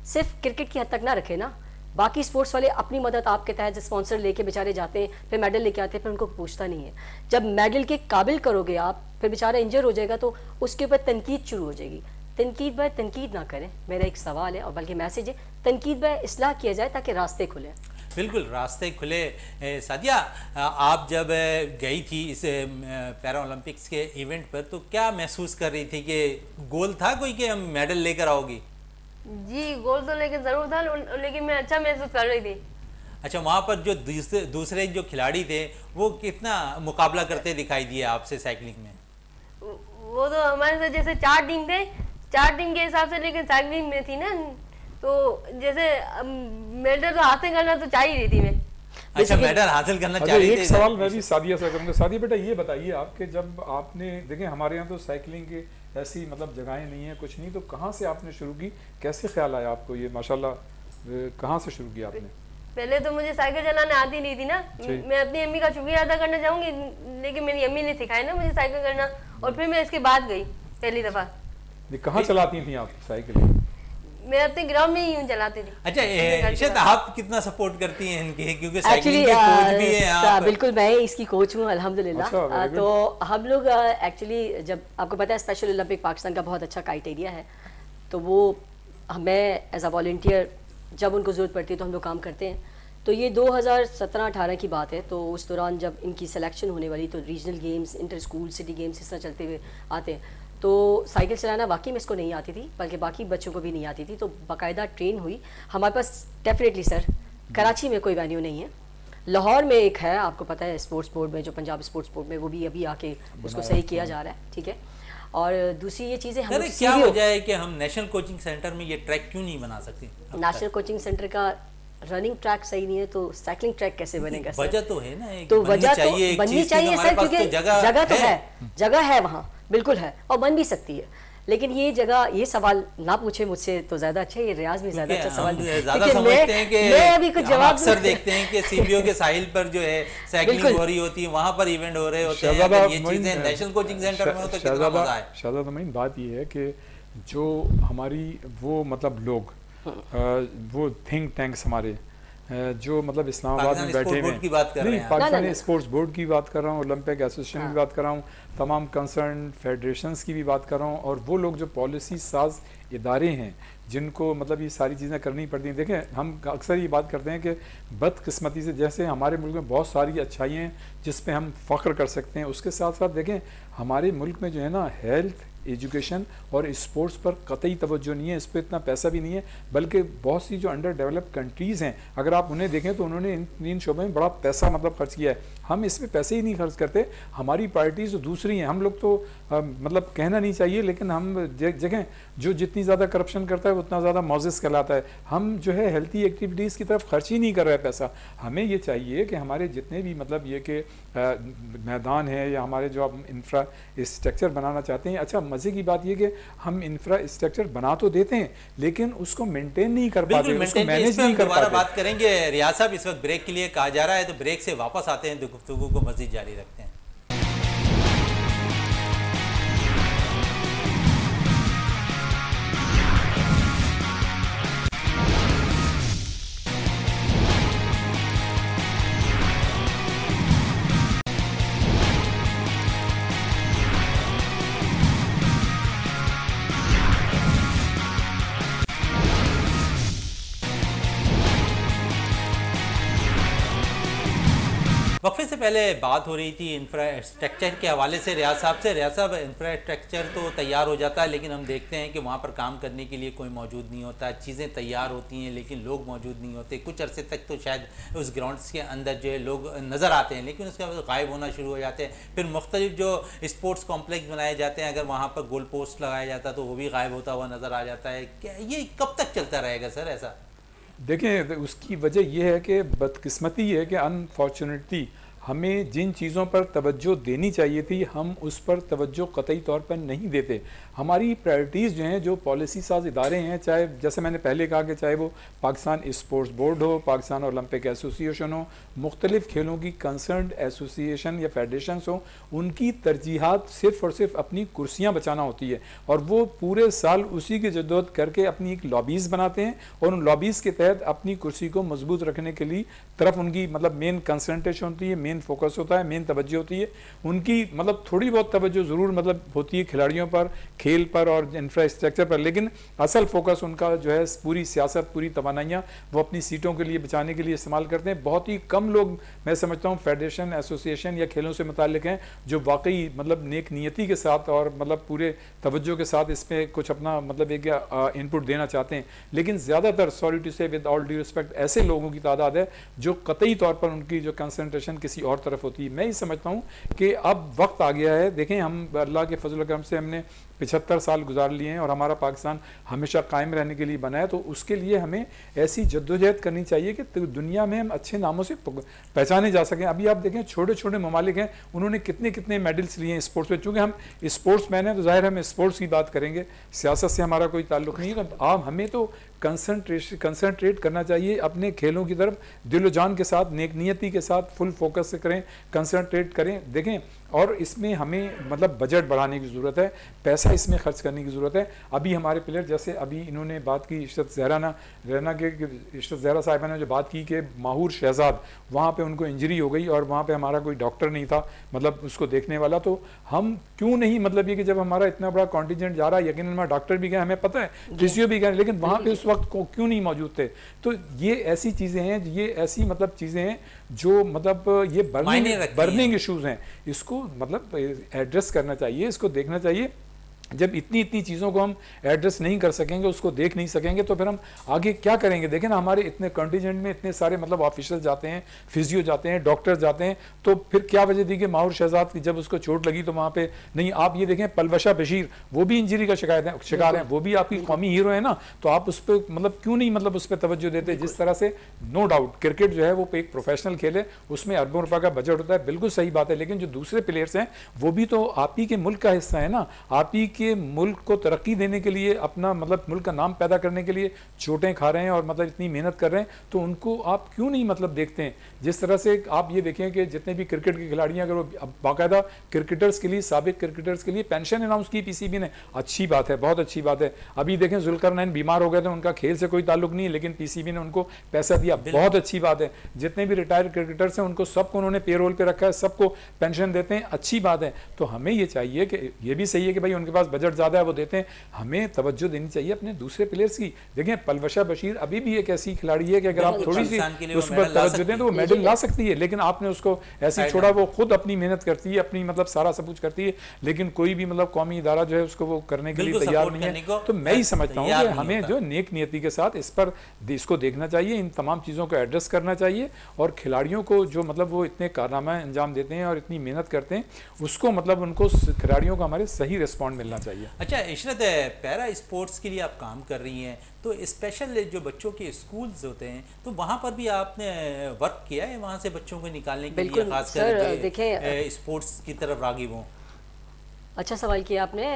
सिर्फ़ क्रिकेट की हद तक ना रखे ना। बाकी स्पोर्ट्स वाले अपनी मदद आपके तहत स्पॉन्सर लेके बेचारे जाते हैं, फिर मेडल लेके आते हैं, फिर उनको पूछता नहीं है। जब मेडल के काबिल करोगे आप, फिर बेचारा इंजर हो जाएगा तो उसके ऊपर तनकीद शुरू हो जाएगी। तनकीद बाय तनकीद ना करें। मेरा एक सवाल है और बल्कि मैसेज है। तनकीद बाय इसलाह किया जाए ताकि रास्ते खुले। बिल्कुल, रास्ते खुले। सादिया आप जब गई थी इस पैरा ओलंपिक्स के इवेंट पर तो क्या महसूस कर रही थी कि गोल था कोई कि हम मेडल लेकर आओगी? जी गोल तो लेकिन ज़रूर था लेकिन मैं अच्छा महसूस कर रही थी। अच्छा वहाँ पर जो दूसरे दूसरे जो खिलाड़ी थे वो कितना मुकाबला करते दिखाई दिए आपसे साइकिलिंग में? वो तो हमारे साथ जैसे चार टीम थे चार टीम के हिसाब से लेकिन साइकिलिंग में थी ना। तो जैसे मेडल तो हासिल करना तो चाह ही रही थी मैं। अच्छा मेडल हासिल करना चाह अच्छा रही एक सवाल मैं भी सादिया से करूँगा। सादिया बेटा ये बताइए आपके जब आपने देखें हमारे यहाँ तो साइकिलिंग के ऐसी मतलब जगहें नहीं है कुछ नहीं तो कहाँ से आपने शुरू की? कैसे ख्याल आया आपको ये? माशाल्लाह कहाँ से शुरू किया आपने? पहले तो मुझे साइकिल चलाना आती नहीं थी ना। मैं अपनी अम्मी का शुक्रिया अदा करना चाहूँगी लेकिन मेरी अम्मी ने सिखाया ना मुझे साइकिल करना और फिर मैं इसके बाद गई पहली दफ़ा। कहाँ चलाती थी आप साइकिल? मैं अपने ग्राउंड में ही यूँ चलाती थी। अच्छा ए, इशत आप कितना सपोर्ट करती हैं इनके? क्योंकि एक्चुअली साइकिलिंग के कोच भी हैं आप बिल्कुल मैं इसकी कोच हूँ अल्हम्दुलिल्लाह। अच्छा. तो हम लोग एक्चुअली जब आपको पता है स्पेशल ओलंपिक पाकिस्तान का बहुत अच्छा क्राइटेरिया है तो वो मैं एज अ वॉल्टियर जब उनको ज़रूरत पड़ती है तो हम लोग काम करते हैं। तो ये 2017-18 की बात है तो उस दौरान जब इनकी सिलेक्शन होने वाली तो regional games inter school city games इस तरह चलते हुए आते हैं। तो साइकिल चलाना वाकई में इसको नहीं आती थी बल्कि बाकी बच्चों को भी नहीं आती थी तो बाकायदा ट्रेन हुई। हमारे पास डेफिनेटली सर कराची में कोई वेन्यू नहीं है। लाहौर में एक है आपको पता है स्पोर्ट्स बोर्ड में जो पंजाब स्पोर्ट्स बोर्ड में वो भी अभी आके उसको सही किया जा रहा है ठीक है? और दूसरी ये चीज़ें हम क्या वजह है कि हम नेशनल कोचिंग सेंटर में ये ट्रैक क्यों नहीं बना सकते? नेशनल कोचिंग सेंटर का रनिंग ट्रैक सही नहीं है तो साइकिलिंग ट्रैक कैसे बनेगा वजह तो है ना एक तो वजह तो बननी चाहिए सर क्योंकि तो जगह जगह तो है। है जगह है वहाँ। बिल्कुल है। और बन भी सकती है। लेकिन ये जगह ये सवाल ना पूछे मुझसे तो ज़्यादा अच्छा है ये रियाज भी ज़्यादा अच्छा सवाल ज़्यादा समझते हैं कि मैं अभी कुछ जवाब अक्सर देखते हैं कि सीबीओ के साहिल पर जो है साइकिलिंग हो रही होती है वहाँ पर इवेंट हो रहे होते हैं ये चीज़ें नेशनल कोचिंग सेंटर में हो तो कितना मज़ा है शहजादा बात ये है कि जो हमारी वो मतलब लोग वो थिंक टैंक्स हमारे जो मतलब इस्लामाबाद में बैठे हुए की बात कर रहे नहीं हैं पाकिस्तानी स्पोर्ट्स बोर्ड की बात कर रहा हूँ ओलंपिक एसोसिएशन हाँ। की बात कर रहा हूँ तमाम कंसर्न फेडरेशंस की भी बात कर रहा हूँ और वो लोग जो पॉलिसी साज इदारे हैं जिनको मतलब ये सारी चीज़ें करनी पड़ती हैं। देखें हम अक्सर ये बात करते हैं कि बदकिस्मती से जैसे हमारे मुल्क में बहुत सारी अच्छाइयाँ हैं जिस पे हम फ़ख्र कर सकते हैं उसके साथ साथ देखें हमारे मुल्क में जो है ना हेल्थ एजुकेशन और स्पोर्ट्स पर कतई तवज्जो नहीं है इस पर इतना पैसा भी नहीं है बल्कि बहुत सी जो अंडर डेवलप्ड कंट्रीज़ हैं अगर आप उन्हें देखें तो उन्होंने इन तीन शोबों में बड़ा पैसा मतलब खर्च किया है। हम इस पर पैसे ही नहीं खर्च करते हमारी पार्टीज़ तो दूसरी हैं। हम लोग तो अ, मतलब कहना नहीं चाहिए लेकिन हम जगह जो जितनी ज़्यादा करप्शन करता है उतना ज़्यादा मोजिस कहलाता है। हम जो है हेल्थी एक्टिविटीज़ की तरफ़ खर्च ही नहीं कर रहे पैसा। हमें ये चाहिए कि हमारे जितने भी मतलब ये कि मैदान है या हमारे जो आप इंफ्रास्ट्रक्चर बनाना चाहते हैं अच्छा मज़े की बात यह कि हम इंफ्रास्ट्रक्चर बना तो देते हैं लेकिन उसको मेंटेन नहीं कर पाते उसको मैनेज नहीं कर पाते। बात करेंगे। रियाज साहब इस वक्त ब्रेक के लिए कहा जा रहा है तो ब्रेक से वापस आते हैं तो गुफ्तु को मजीद जारी रखते हैं। पहले बात हो रही थी इंफ्रास्ट्रक्चर के हवाले से, रियाज साहब से। रियाज साहब इंफ्रास्ट्रक्चर तो तैयार हो जाता है, लेकिन हम देखते हैं कि वहाँ पर काम करने के लिए कोई मौजूद नहीं होता। चीज़ें तैयार होती हैं, लेकिन लोग मौजूद नहीं होते। कुछ अरसे तक तो शायद उस ग्राउंड्स के अंदर जो है लोग नज़र आते हैं, लेकिन उसके बाद गायब होना शुरू हो जाते हैं। फिर मुख्तलिफ़ जो स्पोर्ट्स कॉम्प्लेक्स बनाए जाते हैं, अगर वहाँ पर गोल पोस्ट लगाया जाता तो वो भी गायब होता हुआ नज़र आ जाता है। क्या ये कब तक चलता रहेगा सर ऐसा? देखें उसकी वजह यह है कि बदकिस्मती है कि अनफॉर्चुनेटली हमें जिन चीज़ों पर तवज्जो देनी चाहिए थी, हम उस पर तवज्जो कतई तौर पर नहीं देते। हमारी प्रायोरिटीज़ जो हैं, जो पॉलिसी साज इदारे हैं, चाहे जैसे मैंने पहले कहा कि चाहे वो पाकिस्तान स्पोर्ट्स बोर्ड हो, पाकिस्तान ओलंपिक एसोसिएशन हो, मुख्तलिफ़ खेलों की कंसर्न एसोसिएशन या फेडरेशन हो, उनकी तरजीहत सिर्फ़ और सिर्फ़ अपनी कुर्सियाँ बचाना होती है। और वो पूरे साल उसी की जद्दोजहद करके अपनी एक लॉबीज़ बनाते हैं और उन लॉबीज़ के तहत अपनी कुर्सी को मज़बूत रखने के लिए तरफ़ उनकी मतलब मेन कंसनट्रेशन होती है मेन फोकस होता है मेन तवज्जो होती है। उनकी मतलब थोड़ी बहुत तवज्जो ज़रूर मतलब होती है खिलाड़ियों पर खेल पर और इंफ्रास्ट्रक्चर पर, लेकिन असल फोकस उनका जो है, पूरी सियासत, पूरी तोानाइयाँ वो अपनी सीटों के लिए बचाने के लिए इस्तेमाल करते हैं। बहुत ही कम लोग, मैं समझता हूँ फेडरेशन एसोसिएशन या खेलों से मुतक हैं, जो वाकई मतलब नेक नियति के साथ और मतलब पूरे तवज्जो के साथ इसमें कुछ अपना मतलब एक इनपुट देना चाहते हैं। लेकिन ज़्यादातर sorry to say with all due respect ऐसे लोगों की तादाद है, जो कतई तौर पर उनकी जो कंसनट्रेशन किसी और तरफ़ होती है। मैं ये समझता हूँ कि अब वक्त आ गया है। देखें, हम अल्लाह के फजल करम से हमने पिछहत्तर साल गुजार लिए हैं और हमारा पाकिस्तान हमेशा कायम रहने के लिए बना है तो उसके लिए हमें ऐसी जद्दोजहद करनी चाहिए कि दुनिया में हम अच्छे नामों से पहचाने जा सकें। अभी आप देखें छोटे छोटे ममालिक हैं, उन्होंने कितने कितने मेडल्स लिए हैं स्पोर्ट्स में। चूँकि हम स्पोर्ट्स मैन हैं तो ज़ाहिर हम स्पोर्ट्स की बात करेंगे। सियासत से हमारा कोई ताल्लुक नहीं है तो आप हमें तो कंसनट्रेशन कंसनट्रेट करना चाहिए अपने खेलों की तरफ़। दिलो जान के साथ नेक नियति के साथ फुल फोकस से करें कंसनट्रेट करें देखें। और इसमें हमें मतलब बजट बढ़ाने की ज़रूरत है पैसा इसमें खर्च करने की ज़रूरत है। अभी हमारे प्लेयर जैसे अभी इन्होंने बात की इशरत जहराना रहना के इशरत जहरा साहिबा ने जो बात की कि माहूर शहजाद वहाँ पे उनको इंजरी हो गई और वहाँ पे हमारा कोई डॉक्टर नहीं था मतलब उसको देखने वाला। तो हम क्यों नहीं मतलब ये कि जब हमारा इतना बड़ा कॉन्टीजेंट जा रहा है यकीन डॉक्टर भी गए हमें पता है फिजियो भी गए लेकिन वहाँ पे उस वक्त को क्यों नहीं मौजूद थे? तो ये ऐसी चीज़ें हैं ये ऐसी मतलब चीज़ें हैं जो मतलब ये बर्निंग बर्निंग इशूज़ हैं। इसको मतलब एड्रेस करना चाहिए इसको देखना चाहिए। जब इतनी इतनी चीज़ों को हम एड्रेस नहीं कर सकेंगे उसको देख नहीं सकेंगे तो फिर हम आगे क्या करेंगे? देखें ना हमारे इतने कंटीजेंट में इतने सारे मतलब ऑफिसर जाते हैं फिजियो जाते हैं डॉक्टर जाते हैं तो फिर क्या वजह थी कि माहौर शहजाद की जब उसको चोट लगी तो वहाँ पे नहीं आप ये देखें पलवशा बशीर वो भी इंजरी का शिकायत है शिकार है वो भी आपकी कौमी हीरो है ना तो आप उस पर मतलब क्यों नहीं मतलब उस पर तवज्जो देते? जिस तरह से नो डाउट क्रिकेट जो है वो एक प्रोफेशनल खेल है उसमें अरबों रुपये का बजट होता है बिल्कुल सही बात है लेकिन जो दूसरे प्लेयर्स हैं वो भी तो आप ही के मुल्क का हिस्सा है ना आप ही के मुल्क को तरक्की देने के लिए अपना मतलब मुल्क का नाम पैदा करने के लिए चोटें खा रहे हैं और मतलब इतनी मेहनत कर रहे हैं तो उनको आप क्यों नहीं मतलब देखते हैं? जिस तरह से आप ये देखें कि जितने भी क्रिकेट के खिलाड़ी हैं अगर वो बाकायदा क्रिकेटर्स के लिए सबक क्रिकेटर्स के लिए पेंशन अनाउंस की पीसीबी ने अच्छी बात है बहुत अच्छी बात है। अभी देखें जुलकर नैन बीमार हो गए थे उनका खेल से कोई ताल्लुक नहीं है लेकिन पीसीबी ने उनको पैसा दिया। बहुत अच्छी बात है। जितने भी रिटायर्ड क्रिकेटर्स हैं उनको सबको उन्होंने पेरोल पे रखा है सबको पेंशन देते हैं अच्छी बात है। तो हमें ये चाहिए कि ये भी सही है कि भाई उनके पास बजट ज़्यादा है वो देते हैं। हमें तवज्जो देनी चाहिए अपने दूसरे प्लेयर्स की। देखें पलवशा बशीर अभी भी एक ऐसी खिलाड़ी है कि अगर आप थोड़ी सी उस पर तवज्जो दें तो वो मेडल ला सकती है लेकिन आपने उसको ऐसे छोड़ा वो खुद अपनी मेहनत करती है अपनी मतलब सारा सब कुछ करती है लेकिन कोई भी मतलब कौमी इदारा जो है उसको वो करने के लिए तैयार नहीं है। तो मैं ही समझता हूँ कि हमें जो नेक नियति के साथ इस पर इसको देखना चाहिए इन तमाम चीज़ों को एड्रेस करना चाहिए और खिलाड़ियों को जो मतलब वो इतने कारनामा अंजाम देते हैं और इतनी मेहनत करते हैं उसको मतलब उनको खिलाड़ियों को हमारे सही रिस्पॉन्ड मिलना चाहिए। अच्छा इशरत पैरा स्पोर्ट्स के लिए आप काम कर रही हैं तो स्पेशल जो बच्चों के स्कूल्स होते हैं तो वहाँ पर भी आपने वर्क किया है वहाँ से बच्चों को निकालने के लिए खास कर देखें स्पोर्ट्स की तरफ़ रागी हों? अच्छा सवाल किया आपने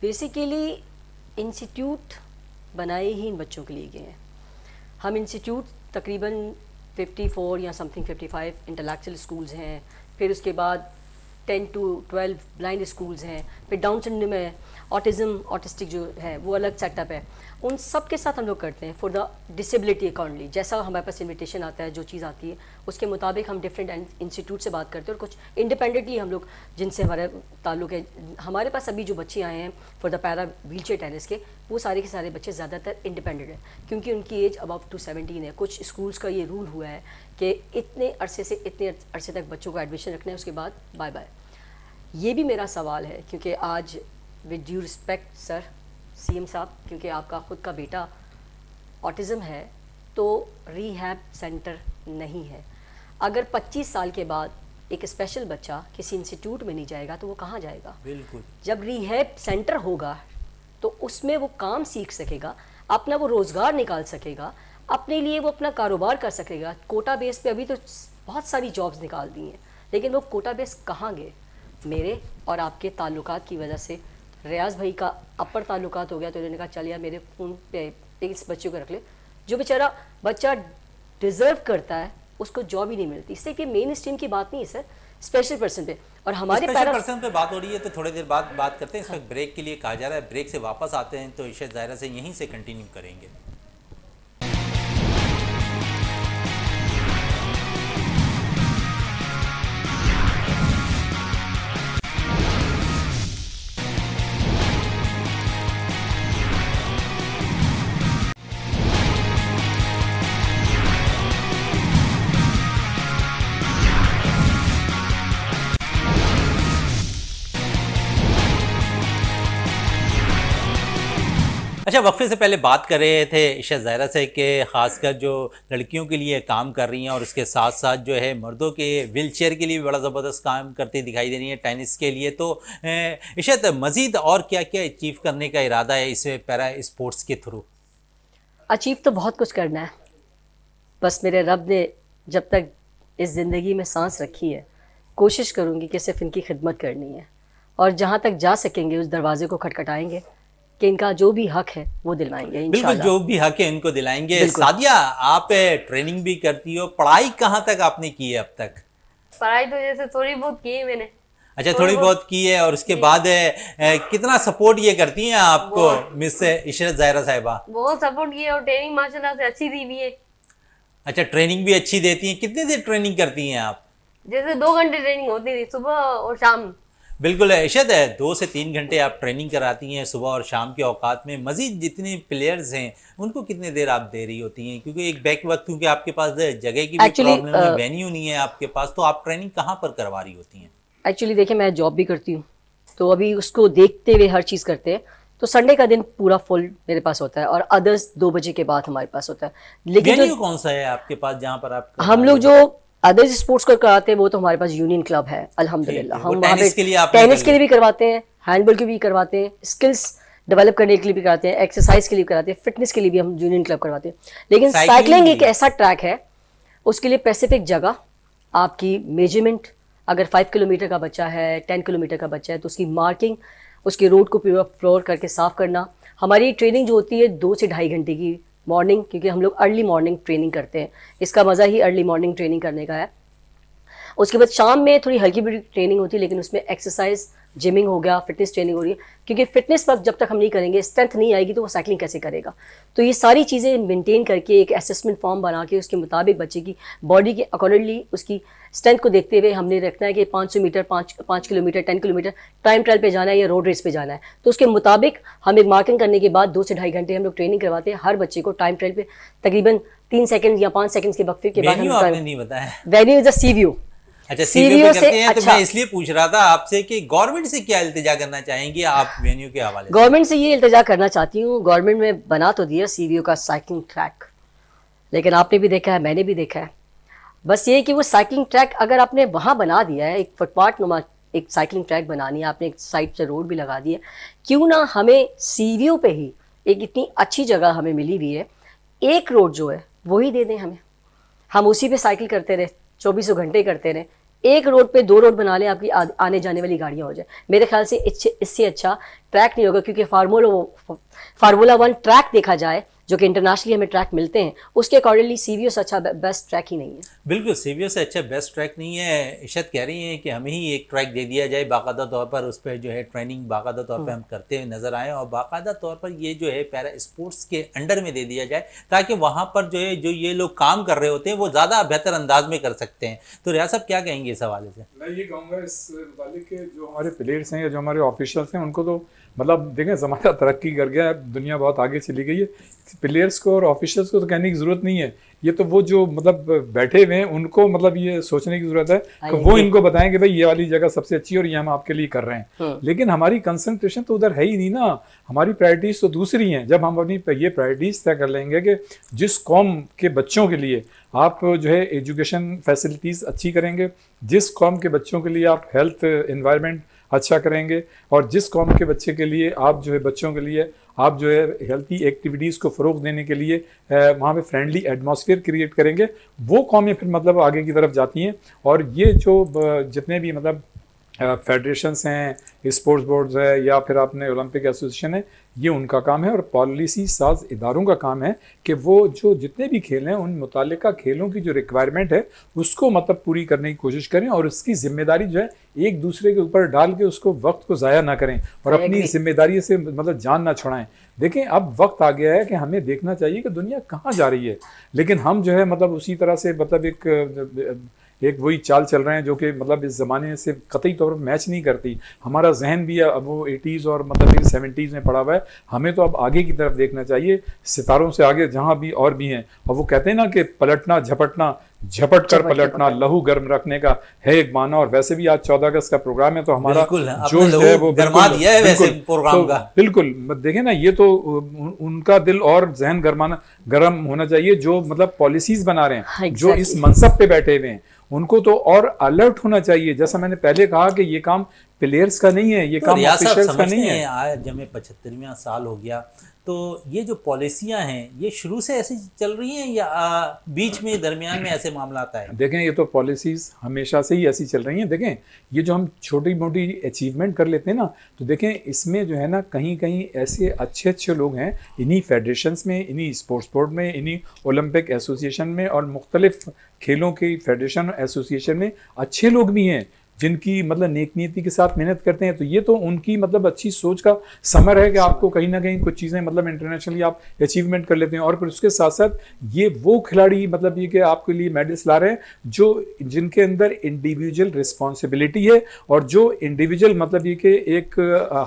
बेसिकली इंस्टीट्यूट बनाए ही इन बच्चों के लिए गए हैं। हम इंस्टीट्यूट तकरीबन 54 या समथिंग 55 इंटेलेक्चुअल स्कूल्स हैं फिर उसके बाद 10 टू 12 ब्लाइंड स्कूल्स हैं, फिर डाउन सिंड्रोम में ऑटिज़म, ऑटिस्टिक जो है, वो अलग सेटअप है। उन सब के साथ हम लोग करते हैं फॉर द डिसेबिलिटी अकॉर्डिंगली जैसा हमारे पास इन्विटेशन आता है, जो चीज़ आती है, उसके मुताबिक हम डिफरेंट इंस्टीट्यूट से बात करते हैं और कुछ इंडिपेंडेंटली हम लोग, जिनसे हमारे ताल्लुक है, हमारे पास अभी जो बच्चे आए हैं for the para wheelchair tennis के, वो सारे के सारे बच्चे ज़्यादातर इंडिपेंडेंट हैं, क्योंकि उनकी एज अबाउट टू सेवेंटीन है। कुछ स्कूल्स का ये रूल हुआ है कि इतने अरसे से इतने अरसे तक बच्चों को एडमिशन रखना है उसके बाद बाय बाय ये भी मेरा सवाल है क्योंकि आज with due respect sir CM साहब क्योंकि आपका ख़ुद का बेटा ऑटिज़म है तो रीहैब सेंटर नहीं है. अगर 25 साल के बाद एक स्पेशल बच्चा किसी इंस्टीट्यूट में नहीं जाएगा तो वो कहाँ जाएगा? बिल्कुल. जब रीहैब सेंटर होगा तो उसमें वो काम सीख सकेगा अपना वो रोज़गार निकाल सकेगा अपने लिए वो अपना कारोबार कर सकेगा। कोटा बेस पे अभी तो बहुत सारी जॉब्स निकाल दी हैं। लेकिन वो कोटा बेस कहाँ गए? मेरे और आपके ताल्लुकात की वजह से। रियाज भाई का अपर ताल्लुकात हो गया तो उन्होंने कहा चल यार मेरे फ़ोन पे इस बच्चे को रख ले। जो बेचारा बच्चा डिज़र्व करता है उसको जॉब ही नहीं मिलती। इससे कि मेन स्ट्रीम की बात नहीं है सर स्पेशल पर्सन पे। और हमारे स्पेशल पर्सन पे बात हो रही है तो थोड़ी देर बाद बात करते हैं। इस वक्त ब्रेक के लिए कहा जा रहा है। ब्रेक से वापस आते हैं तो इशत ज़ायरा से यहीं से कंटिन्यू करेंगे। अच्छा वक्फे से पहले बात कर रहे थे ईशा ज़ायरा से कि ख़ासकर जो लड़कियों के लिए काम कर रही हैं और उसके साथ साथ जो है मर्दों के व्हील चेयर के लिए भी बड़ा ज़बरदस्त काम करती दिखाई दे रही है टेनिस के लिए। तो इशत मज़ीद और क्या क्या अचीव करने का इरादा है इस पैरा स्पोर्ट्स के थ्रू? अचीव तो बहुत कुछ करना है। बस मेरे रब ने जब तक इस ज़िंदगी में सांस रखी है, कोशिश करूँगी कि सिर्फ़ इनकी खिदमत करनी है और जहाँ तक जा सकेंगे उस दरवाजे को खटखटाएँगे। कि इनका जो भी हक है वो दिलाएँगे बिल्कुल जो भी हक है इनको दिलाएँगे। सादिया आप ट्रेनिंग भी करती हो पढ़ाई कहाँ तक आपने की है अब तक? पढ़ाई तो जैसे थोड़ी बहुत की है मैंने। अच्छा थोड़ी बहुत की है और उसके बाद ए, कितना सपोर्ट ये करती हैं आपको मिस इशरत जायरा साहिबा? बहुत सपोर्ट किया और ट्रेनिंग माशाल्लाह से अच्छी दी भी है। अच्छा ट्रेनिंग भी अच्छी देती हैं। कितने देर ट्रेनिंग करती हैं आप? जैसे दो घंटे ट्रेनिंग होती थी सुबह और शाम। बिल्कुल इशद है। दो से तीन घंटे आप ट्रेनिंग कराती हैं सुबह और शाम के औकात में। मज़ीद जितने प्लेयर्स हैं उनको कितने देर आप दे रही होती हैं? क्योंकि एक बैक वक्त क्योंकि आपके पास जगह की भी प्रॉब्लम है वेन्यू नहीं है आपके पास तो आप ट्रेनिंग कहाँ पर करवा रही होती हैं? एक्चुअली देखिए मैं जॉब भी करती हूँ तो अभी उसको देखते हुए हर चीज़ करते हैं। तो संडे का दिन पूरा फुल मेरे पास होता है और अदर्स दो बजे के बाद हमारे पास होता है। लेकिन जो कौन सा है आपके पास जहाँ पर आप हम लोग जो अदर्स स्पोर्ट्स को कराते हैं वो तो हमारे पास यूनियन क्लब है अल्हम्दुलिल्लाह हम वहाँ टेनिस पे के लिए टेनिस के लिए भी करवाते हैं हैंडबॉल के भी करवाते हैं स्किल्स डेवलप करने के लिए भी कराते हैं एक्सरसाइज के लिए कराते हैं फिटनेस के लिए भी हम यूनियन क्लब करवाते हैं। लेकिन साइकिलिंग एक ऐसा ट्रैक है उसके लिए स्पेसिफिक जगह आपकी मेज़रमेंट अगर फाइव किलोमीटर का बच्चा है टेन किलोमीटर का बच्चा है तो उसकी मार्किंग उसके रोड को पूरा फ्लोर करके साफ़ करना। हमारी ट्रेनिंग जो होती है दो से ढाई घंटे की मॉर्निंग क्योंकि हम लोग अर्ली मॉर्निंग ट्रेनिंग करते हैं। इसका मज़ा ही अर्ली मॉर्निंग ट्रेनिंग करने का है। उसके बाद शाम में थोड़ी हल्की बुरी ट्रेनिंग होती है, लेकिन उसमें एक्सरसाइज जिमिंग हो गया फिटनेस ट्रेनिंग हो रही है क्योंकि फिटनेस वर्क जब तक हम नहीं करेंगे स्ट्रेंथ नहीं आएगी तो वो साइकिलिंग कैसे करेगा? तो ये सारी चीज़ें मेंटेन करके एक असेसमेंट फॉर्म बना के उसके मुताबिक बच्चे की बॉडी के अकॉर्डिंगली उसकी स्ट्रेंथ को देखते हुए हमने रखना है कि 500 मीटर पाँच पाँच kilometre ten kilometre time trial पे जाना है या रोड रेस पे जाना है। तो उसके मुताबिक हम एक मार्किंग करने के बाद दो से ढाई घंटे हम लोग ट्रेनिंग करवाते हैं हर बच्चे को टाइम ट्रायल पे। तकरीबन तीन सेकंड या पाँच सेकंड के वक्फे के बाद वेन्यू द सी व्यू अच्छा सीवीओ से करते हैं तो अच्छा। मैं इसलिए पूछ रहा था आपसे कि गवर्नमेंट से क्या इल्तिजा करना चाहेंगे आप वेन्यू के हवाले गवर्नमेंट से ये इल्तजा करना चाहती हूँ। गवर्नमेंट में बना तो दिया सीवीओ का साइकिलिंग ट्रैक लेकिन आपने भी देखा है मैंने भी देखा है। बस ये कि वो साइकिलिंग ट्रैक अगर आपने वहाँ बना दिया है एक फुटपाथ नुमा एक साइकिलिंग ट्रैक बनानी है आपने एक साइड से रोड भी लगा दी है क्यों ना हमें सीवीओ पे ही एक इतनी अच्छी जगह हमें मिली हुई है। एक रोड जो है वही दे दें हमें। हम उसी पे साइकिल करते रहे। चौबीसों घंटे करते रहे। एक रोड पे दो रोड बना लें, आपकी आने जाने वाली गाड़ियाँ हो जाए। मेरे ख्याल से इससे अच्छा ट्रैक नहीं होगा, क्योंकि फार्मूला फार्मूला वन ट्रैक देखा जाए जो कि इंटरनेशनली हमें ट्रैक मिलते हैं उसके अकॉर्डिंगली सी से अच्छा बेस्ट ट्रैक ही नहीं है। बिल्कुल सीवीओ से अच्छा बेस्ट ट्रैक नहीं है। इशत कह रही हैं कि हमें ही एक ट्रैक दे दिया जाए बाकायदा तौर पर उस पर जो है ट्रेनिंग बाकायदा तौर पर हम करते हुए नज़र आए और बाकायदा तौर पर ये जो है पैरा स्पोर्ट्स के अंडर में दे दिया जाए ताकि वहाँ पर जो है जो ये लोग काम कर रहे होते हैं वो ज़्यादा बेहतर अंदाज में कर सकते हैं। तो रियाज साहब क्या कहेंगे इस हवाले से? मैं ये कहूँगा इस मुतालिक के जो हमारे प्लेयर्स हैं या जो हमारे ऑफिशियल्स हैं उनको तो मतलब देखें ज़माना तरक्की कर गया है दुनिया बहुत आगे चली गई है। प्लेयर्स को और ऑफिशियल्स को तो कहने की ज़रूरत नहीं है। ये तो वो जो मतलब बैठे हुए हैं उनको मतलब ये सोचने की ज़रूरत है कि वो इनको बताएँ कि भाई ये वाली जगह सबसे अच्छी है और ये हम आपके लिए कर रहे हैं। लेकिन हमारी कंसंट्रेशन तो उधर है ही नहीं ना। हमारी प्रायोरिटीज़ तो दूसरी हैं। जब हम अपनी ये प्रायोरिटीज़ तय कर लेंगे कि जिस कौम के बच्चों के लिए आप जो है एजुकेशन फैसिलिटीज़ अच्छी करेंगे जिस कौम के बच्चों के लिए आप हेल्थ इन्वायरमेंट अच्छा करेंगे। और जिस कौम के बच्चे के लिए, आप जो है बच्चों के लिए, आप जो है हेल्थी एक्टिविटीज़ को फ़रोग देने के लिए वहाँ पे फ्रेंडली एटमॉस्फेयर क्रिएट करेंगे। वो कौमें फिर मतलब आगे की तरफ़ जाती हैं। और ये जो जितने भी मतलब फेडरेशंस हैं स्पोर्ट्स बोर्ड्स है, या फिर आपने ओलंपिक एसोसिएशन है ये उनका काम है और पॉलिसी साज इदारों का काम है कि वो जो जितने भी खेल हैं उन मुतल खेलों की जो रिक्वायरमेंट है उसको मतलब पूरी करने की कोशिश करें और उसकी ज़िम्मेदारी जो है एक दूसरे के ऊपर डाल के उसको वक्त को ज़ाया ना करें और अपनी ज़िम्मेदारी से मतलब जान ना छुड़ाएँ। देखें अब वक्त आ गया है कि हमें देखना चाहिए कि दुनिया कहाँ जा रही है। लेकिन हम जो है मतलब उसी तरह से मतलब एक एक वही चाल चल रहे हैं जो कि मतलब इस ज़माने से कतई तौर पर मैच नहीं करती। हमारा जहन भी अब वो एटीज़ और मतलब सेवेंटीज़ में पड़ा हुआ है। हमें तो अब आगे की तरफ़ देखना चाहिए सितारों से आगे जहाँ भी और भी हैं। और वो कहते हैं ना कि पलटना झपटना झपट कर पलटना लहू गर्म रखने का है एक माना। और वैसे भी आज चौदह अगस्त का प्रोग्राम है तो हमारा जो है वो गर्मा दिया है वैसे प्रोग्राम तो का। बिल्कुल देखे ना ये तो उन, उनका दिल और जहन गर्माना गर्म होना चाहिए जो मतलब पॉलिसीज़ बना रहे हैं हाँ, जो इस मनसब पे बैठे हुए हैं। उनको तो और अलर्ट होना चाहिए। जैसा मैंने पहले कहा कि ये काम प्लेयर्स का नहीं है ये तो काम ऑफिशियल्स का नहीं है। आज हमें पचहत्तरवा साल हो गया तो ये जो पॉलिसियाँ हैं ये शुरू से ऐसी चल रही हैं या आ, बीच में दरमियान में ऐसे मामला आता है? देखें ये तो पॉलिसीज़ हमेशा से ही ऐसी चल रही हैं। देखें ये जो हम छोटी मोटी अचीवमेंट कर लेते हैं ना तो देखें इसमें जो है ना कहीं कहीं ऐसे अच्छे अच्छे लोग हैं इन्हीं फेडरेशंस में इन्हीं स्पोर्ट्स बोर्ड में इन्हीं ओलंपिक एसोसिएशन में और मुख्तलिफ़ खेलों के फेडरेशन एसोसिएशन में अच्छे लोग भी हैं। जिनकी मतलब नेक नीति के साथ मेहनत करते हैं तो ये तो उनकी मतलब अच्छी सोच का समर है कि आपको कहीं ना कहीं कुछ चीज़ें मतलब इंटरनेशनली आप अचीवमेंट कर लेते हैं। और फिर उसके साथ साथ ये वो खिलाड़ी मतलब ये कि आपके लिए मेडल्स ला रहे हैं जो जिनके अंदर इंडिविजुअल रिस्पॉन्सिबिलिटी है और जो इंडिविजुअल मतलब ये कि एक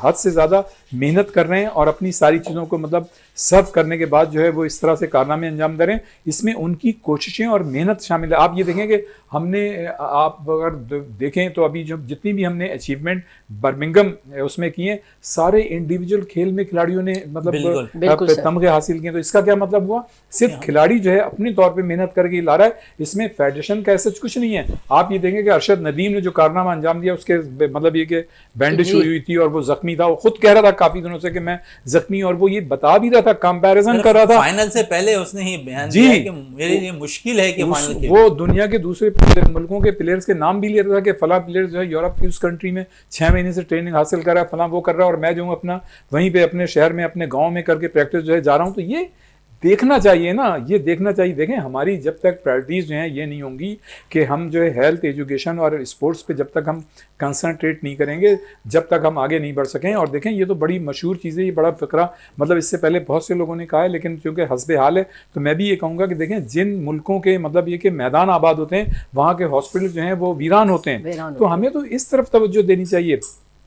हद से ज़्यादा मेहनत कर रहे हैं और अपनी सारी चीज़ों को मतलब सर्व करने के बाद जो है वो इस तरह से कारनामे अंजाम दे रहे हैं। इसमें उनकी कोशिशें और मेहनत शामिल है। आप ये देखें कि हमने आप अगर देखें तो अभी जो जितनी भी हमने अचीवमेंट बर्मिंगम उसमें किए सारे इंडिविजुअल खेल में खिलाड़ियों ने मतलब। तमगे हासिल किए। तो इसका क्या मतलब हुआ? सिर्फ़ खिलाड़ी जो है अपने तौर पर मेहनत करके ला रहा है। इसमें फेडरेशन का ऐसा कुछ नहीं है। आप ये देखेंगे कि अरशद नदीम ने जो कारनामा अंजाम दिया उसके मतलब ये कि बैंडेज। हुई हुई थी और वो जख्मी था। वो खुद कह रहा था काफ़ी दिनों से कि मैं जख्मी और वो ये बता भी रहा था कंपैरिजन कर रहा था। फाइनल से पहले उसने ही बयान जी। दिया कि मेरे लिए मुश्किल है कि फाइनल के वो दुनिया के दूसरे मुल्कों के प्लेयर्स के नाम भी ले रहा था कि फला प्लेयर जो है यूरोप की उस कंट्री में छह महीने से ट्रेनिंग हासिल कर रहा है फला वो कर रहा है और मैं जो हूँ अपना वहीं पे अपने शहर में अपने गाँव में करके प्रैक्टिस जो है जा रहा हूँ। तो ये देखना चाहिए ना ये देखना चाहिए। देखें हमारी जब तक प्रायोरिटीज जो हैं ये नहीं होंगी कि हम जो है हेल्थ एजुकेशन और स्पोर्ट्स पे जब तक हम कंसंट्रेट नहीं करेंगे जब तक हम आगे नहीं बढ़ सकें। और देखें ये तो बड़ी मशहूर चीज़ है ये बड़ा फिक्रा मतलब इससे पहले बहुत से लोगों ने कहा है लेकिन चूँकि हसब हाल है तो मैं भी ये कहूँगा कि देखें जिन मुल्कों के मतलब ये कि मैदान आबाद होते हैं वहाँ के हॉस्पिटल जो हैं वो वीरान होते हैं। तो हमें तो इस तरफ़ तोज्जो देनी चाहिए।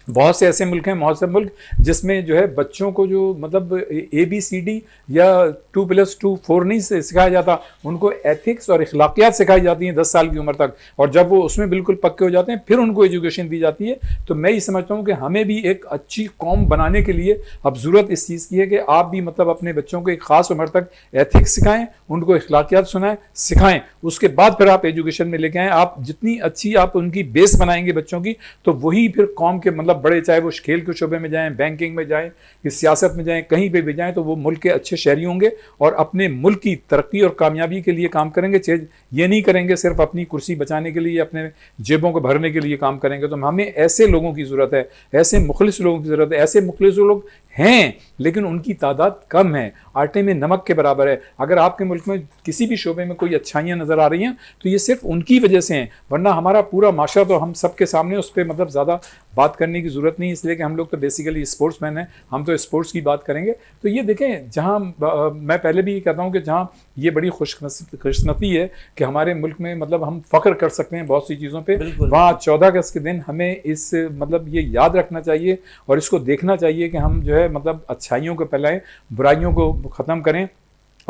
बहुत से ऐसे मुल्क हैं, बहुत से मुल्क जिसमें जो है बच्चों को जो मतलब ए बी सी डी या टू प्लस टू फोर नहीं सिखाया जाता, उनको एथिक्स और अखलाकियात सिखाई जाती हैं दस साल की उम्र तक। और जब वो उसमें बिल्कुल पक्के हो जाते हैं, फिर उनको एजुकेशन दी जाती है। तो मैं ये समझता हूँ कि हमें भी एक अच्छी कौम बनाने के लिए अब ज़रूरत इस चीज़ की है कि आप भी मतलब अपने बच्चों को एक ख़ास उम्र तक एथिक्स सिखाएँ, उनको अखलाकियात सुनाएँ, सिखाएँ। उसके बाद फिर आप एजुकेशन में लेके आएँ। आप जितनी अच्छी आप उनकी बेस बनाएँगे बच्चों की तो वही फिर कौम के मतलब बड़े, चाहे वो खेल के शोबे में जाएँ बैंकिंग में जाएँ, या सियासत में जाएँ, कहीं पे भी जाएँ तो वो मुल्क के अच्छे शहरी होंगे और अपने मुल्क की तरक्की और कामयाबी के लिए काम करेंगे। चेज ये नहीं करेंगे सिर्फ़ अपनी कुर्सी बचाने के लिए, अपने जेबों को भरने के लिए काम करेंगे। तो हमें ऐसे लोगों की ज़रूरत है, ऐसे मुखलिस लोगों की ज़रूरत है, ऐसे मुखलिस लोग हैं लेकिन उनकी तादाद कम है। आटे में नमक के बराबर है। अगर आपके मुल्क में किसी भी शोबे में कोई अच्छाइयाँ नज़र आ रही हैं तो ये सिर्फ़ उनकी वजह से हैं, वरना हमारा पूरा माशा तो हम सबके सामने, उस पर मतलब ज़्यादा बात करने की ज़रूरत नहीं इसलिए कि हम लोग तो बेसिकली स्पोर्ट्स मैन हैं, हम तो स्पोर्ट्स की बात करेंगे। तो ये देखें, जहाँ मैं पहले भी ये कहता हूँ कि जहाँ ये बड़ी खुश खुशनती है कि हमारे मुल्क में मतलब हम फ़ख्र कर सकते हैं बहुत सी चीज़ों पर वहाँ चौदह अगस्त के दिन हमें इस मतलब ये याद रखना चाहिए और इसको देखना चाहिए कि हम जो है मतलब अच्छाइयों को फैलाएँ बुराइयों को ख़त्म करें।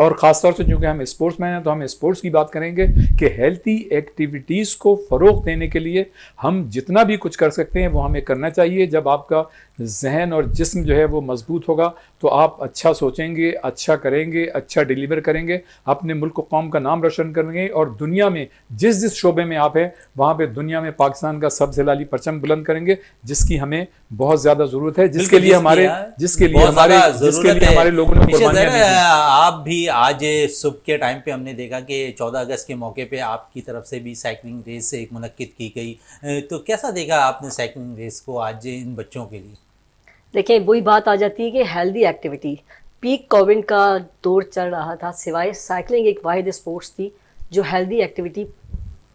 और ख़ासतौर से चूँकि हम स्पोर्ट्स मैन हैं तो हम स्पोर्ट्स की बात करेंगे कि हेल्थी एक्टिविटीज़ को फ़रोग देने के लिए हम जितना भी कुछ कर सकते हैं वो हमें करना चाहिए जब आपका जहन और जिस्म जो है वो मज़बूत होगा तो आप अच्छा सोचेंगे अच्छा करेंगे अच्छा डिलीवर करेंगे अपने मुल्क को कौम का नाम रोशन करेंगे और दुनिया में जिस जिस शोबे में आप हैं वहाँ पर दुनिया में पाकिस्तान का सबसे लाली परचम बुलंद करेंगे जिसकी हमें बहुत ज़्यादा ज़रूरत है जिसके लिए हमारे जिसके लिए हमारे जिसके लिए हमारे लोगों ने। आप भी आज सुबह के टाइम पे हमने देखा कि 14 अगस्त के मौके पे आपकी तरफ़ से भी साइकिलिंग रेस एक मुनक्किद की गई। तो कैसा देखा आपने साइकिलिंग रेस को आज इन बच्चों के लिए? देखिए वही बात आ जाती है कि हेल्दी एक्टिविटी पीक कोविड का दौर चल रहा था सिवाय साइकिलिंग एक वाहिद स्पोर्ट्स थी जो हेल्दी एक्टिविटी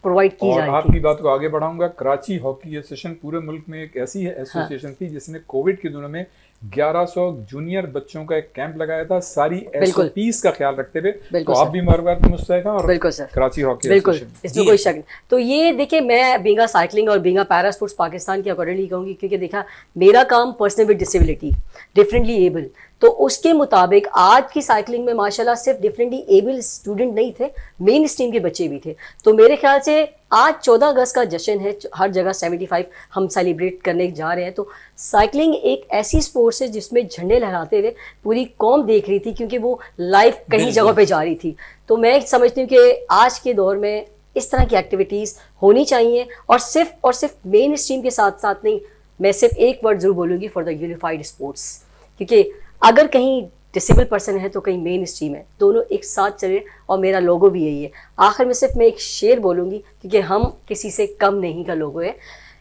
प्रोवाइड की और आपकी बात को आगे बढ़ाऊँगा कराची हॉकी एसोसिएशन पूरे मुल्क में एक ऐसी एसोसिएशन हाँ। थी जिसने कोविड के दिनों में 1100 जूनियर बच्चों का एक कैंप लगाया था। सारी। एसओपीस का ख्याल रखते हुए तो आप भी मुबारकबाद के मुस्तैक हैं और बिल्कुल सर कराची हॉकी बिल्कुल इसमें कोई शक नहीं। तो ये देखिए मैं बींगा साइकिलिंग और बींगा पैरा स्पोर्ट्स पाकिस्तान के अकॉर्डिंगली कहूँगी क्योंकि देखा मेरा काम person with disability differently able तो उसके मुताबिक आज की साइकिलिंग में माशाल्लाह सिर्फ़ डिफरेंटली एबल स्टूडेंट नहीं थे मेन स्ट्रीम के बच्चे भी थे। तो मेरे ख्याल से आज 14 अगस्त का जश्न है हर जगह 75 हम सेलिब्रेट करने जा रहे हैं। तो साइकिलिंग एक ऐसी स्पोर्ट्स है जिसमें झंडे लहराते हुए पूरी कौम देख रही थी क्योंकि वो लाइफ कहीं बिल्कुल। जगह पे जा रही थी। तो मैं समझती हूँ कि आज के दौर में इस तरह की एक्टिविटीज़ होनी चाहिए और सिर्फ़ और सिर्फ़ मेन स्ट्रीम के साथ साथ नहीं मैं सिर्फ़ एक वर्ड ज़रूर बोलूँगी फॉर द यूनिफाइड स्पोर्ट्स क्योंकि अगर कहीं डिसेबल पर्सन है तो कहीं मेन स्ट्रीम है। दोनों एक साथ चले और मेरा लोगो भी यही है। आखिर में सिर्फ़ मैं एक शेर बोलूँगी क्योंकि हम किसी से कम नहीं का लोगो है।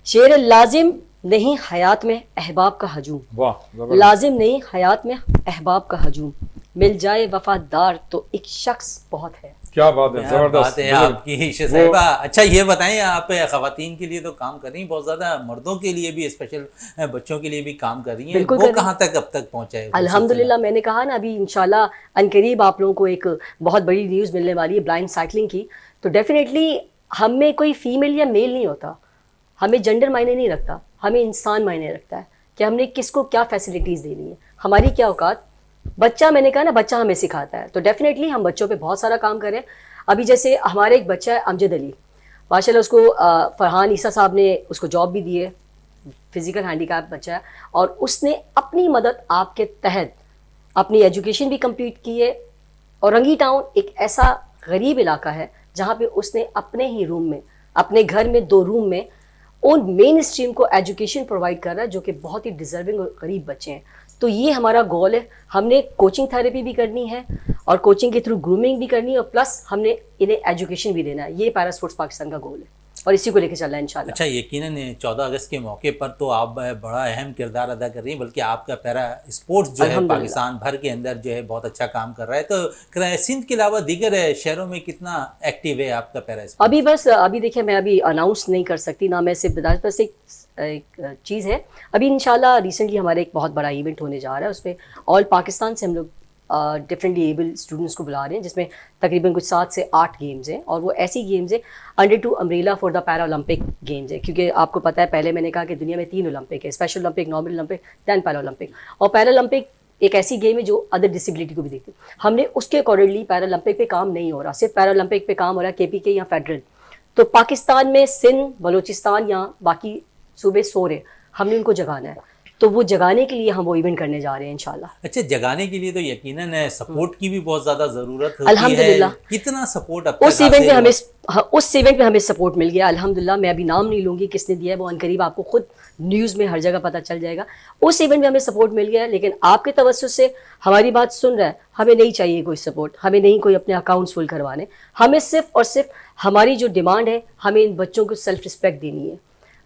शेर लाजिम नहीं हयात में अहबाब का हजूम। लाजिम नहीं हयात में अहबाब का हजूम। मिल जाए वफादार तो एक शख्स बहुत है। क्या बात है ज़बरदस्त। है आपकी साहिबा। अच्छा ये बताएँ आप खातन के लिए तो काम कर रही हैं बहुत ज़्यादा मर्दों के लिए भी स्पेशल बच्चों के लिए भी काम कर रही हैं। वो कहाँ तक अब तक पहुँचा है? अल्हम्दुलिल्लाह मैंने कहा ना अभी इंशाल्लाह अनकरीब आप लोगों को एक बहुत बड़ी न्यूज़ मिलने वाली है ब्लाइंड साइकिलिंग की। तो डेफिनेटली हम में कोई फीमेल या मेल नहीं होता। हमें जेंडर मायने नहीं रखता हमें इंसान मायने रखता है कि हमने किसको क्या फैसिलिटीज़ देनी है। हमारी क्या औकात? बच्चा मैंने कहा ना, बच्चा हमें सिखाता है। तो डेफिनेटली हम बच्चों पे बहुत सारा काम करें अभी जैसे हमारे एक बच्चा है अमजद अली। माशाल्लाह उसको फरहान ईसा साहब ने उसको जॉब भी दी है फ़िज़िकल हैंडीकैप बच्चा है। और उसने अपनी मदद आपके तहत अपनी एजुकेशन भी कंप्लीट की है। और रंगी टाउन एक ऐसा गरीब इलाका है, जहाँ पे उसने अपने ही रूम में, अपने घर में दो रूम में उन मेन स्ट्रीम को एजुकेशन प्रोवाइड कर रहा है, जो कि बहुत ही डिजर्विंग और गरीब बच्चे हैं। तो ये हमारा गोल है। हमने कोचिंग थेरेपी भी करनी है और कोचिंग के थ्रू ग्रूमिंग भी करनी है और प्लस हमने इन्हें एजुकेशन भी देना है। ये पैरा स्पोर्ट्स पाकिस्तान का गोल है। और इसी को लेकर चलना है इंशाल्लाह। अच्छा यकीनन चौदह अगस्त के मौके पर तो आप बड़ा अहम किरदार अदा कर रही हैं बल्कि आपका पैरा स्पोर्ट्स जो है पाकिस्तान भर के अंदर जो है बहुत अच्छा काम कर रहा है। तो सिंध के अलावा दीगर शहरों में कितना एक्टिव है आपका पैरा अभी बस अभी देखिए मैं अभी अनाउंस नहीं कर सकती ना मैं सिर्फ़ बस एक एक चीज़ है। अभी इंशाल्लाह रिसेंटली हमारे एक बहुत बड़ा इवेंट होने जा रहा है उसमें ऑल पाकिस्तान से हम लोग डिफरेंटली एबल स्टूडेंट्स को बुला रहे हैं, जिसमें तकरीबन कुछ सात से आठ गेम्स हैं और वो ऐसी गेम्स हैं under to umbrella for the para Olympic games है। क्योंकि आपको पता है, पहले मैंने कहा कि दुनिया में तीन ओलंपिक है special Olympic normal Olympic than para Olympic और पैरा ओलंपिक एक ऐसी गेम है जो अदर डिसेबिलिटी को भी देखती है। हमने उसके अकॉर्डिंगली पैरा ओलंपिक पे काम नहीं हो रहा, सिर्फ़ पैरा ओलंपिक पे काम हो रहा है के पी के या फेडरल तो पाकिस्तान में सिंध, बलूचिस्तान या बाकी सूबे सो रहे हमने उनको जगाना है। तो वो जगाने के लिए हम वो इवेंट करने जा रहे हैं इंशाल्लाह। अच्छा जगाने के लिए तो यकीनन है सपोर्ट की भी बहुत ज़्यादा ज़रूरत होती है। अल्हम्दुलिल्लाह। कितना सपोर्ट उस इवेंट में हमें हाँ, उस इवेंट में हमें सपोर्ट मिल गया अल्हम्दुलिल्लाह। मैं अभी नाम नहीं लूँगी किसने दिया है वो अनकरीब आपको खुद न्यूज़ में हर जगह पता चल जाएगा। उस इवेंट में हमें सपोर्ट मिल गया लेकिन आपके तवज्जो से हमारी बात सुन रहा है हमें नहीं चाहिए कोई सपोर्ट हमें नहीं कोई अपने अकाउंट्स फुल करवाने। हमें सिर्फ़ और सिर्फ़ हमारी जो डिमांड है हमें इन बच्चों को सेल्फ रिस्पेक्ट देनी है।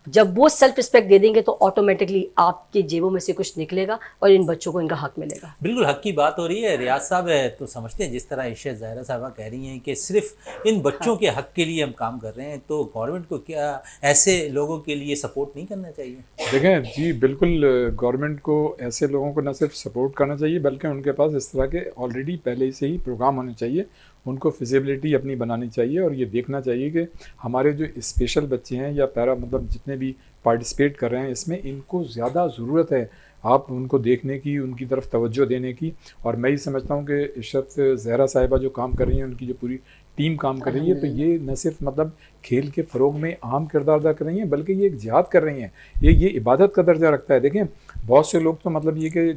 जब वो सेल्फ रिस्पेक्ट दे देंगे तो ऑटोमेटिकली आपके जेबों में से कुछ निकलेगा और इन बच्चों को इनका हक मिलेगा। बिल्कुल हक की बात हो रही है। रियाज साहब है तो समझते हैं जिस तरह इशा ज़ायरा साहबा कह रही हैं कि सिर्फ़ इन बच्चों हाँ। के हक के लिए हम काम कर रहे हैं तो गवर्नमेंट को क्या ऐसे लोगों के लिए सपोर्ट नहीं करना चाहिए? देखें जी बिल्कुल गवर्नमेंट को ऐसे लोगों को न सिर्फ़ सपोर्ट करना चाहिए बल्कि उनके पास इस तरह के ऑलरेडी पहले से ही प्रोग्राम होने चाहिए। उनको फिजिबिलिटी अपनी बनानी चाहिए और ये देखना चाहिए कि हमारे जो स्पेशल बच्चे हैं या पैरा मतलब जितने भी पार्टिसिपेट कर रहे हैं, इसमें इनको ज़्यादा ज़रूरत है आप उनको देखने की, उनकी तरफ़ तवज्जो देने की। और मैं ही समझता हूँ कि इशरत जहरा साहिबा जो काम कर रही हैं, उनकी जो पूरी टीम काम कर रही है तो ये न सिर्फ़ मतलब खेल के फ़रोग में अहम किरदार अदा कर रही हैं, बल्कि ये एक जिहाद कर रही हैं। ये ये इबादत का दर्जा रखता है। देखें बहुत से लोग तो मतलब ये कि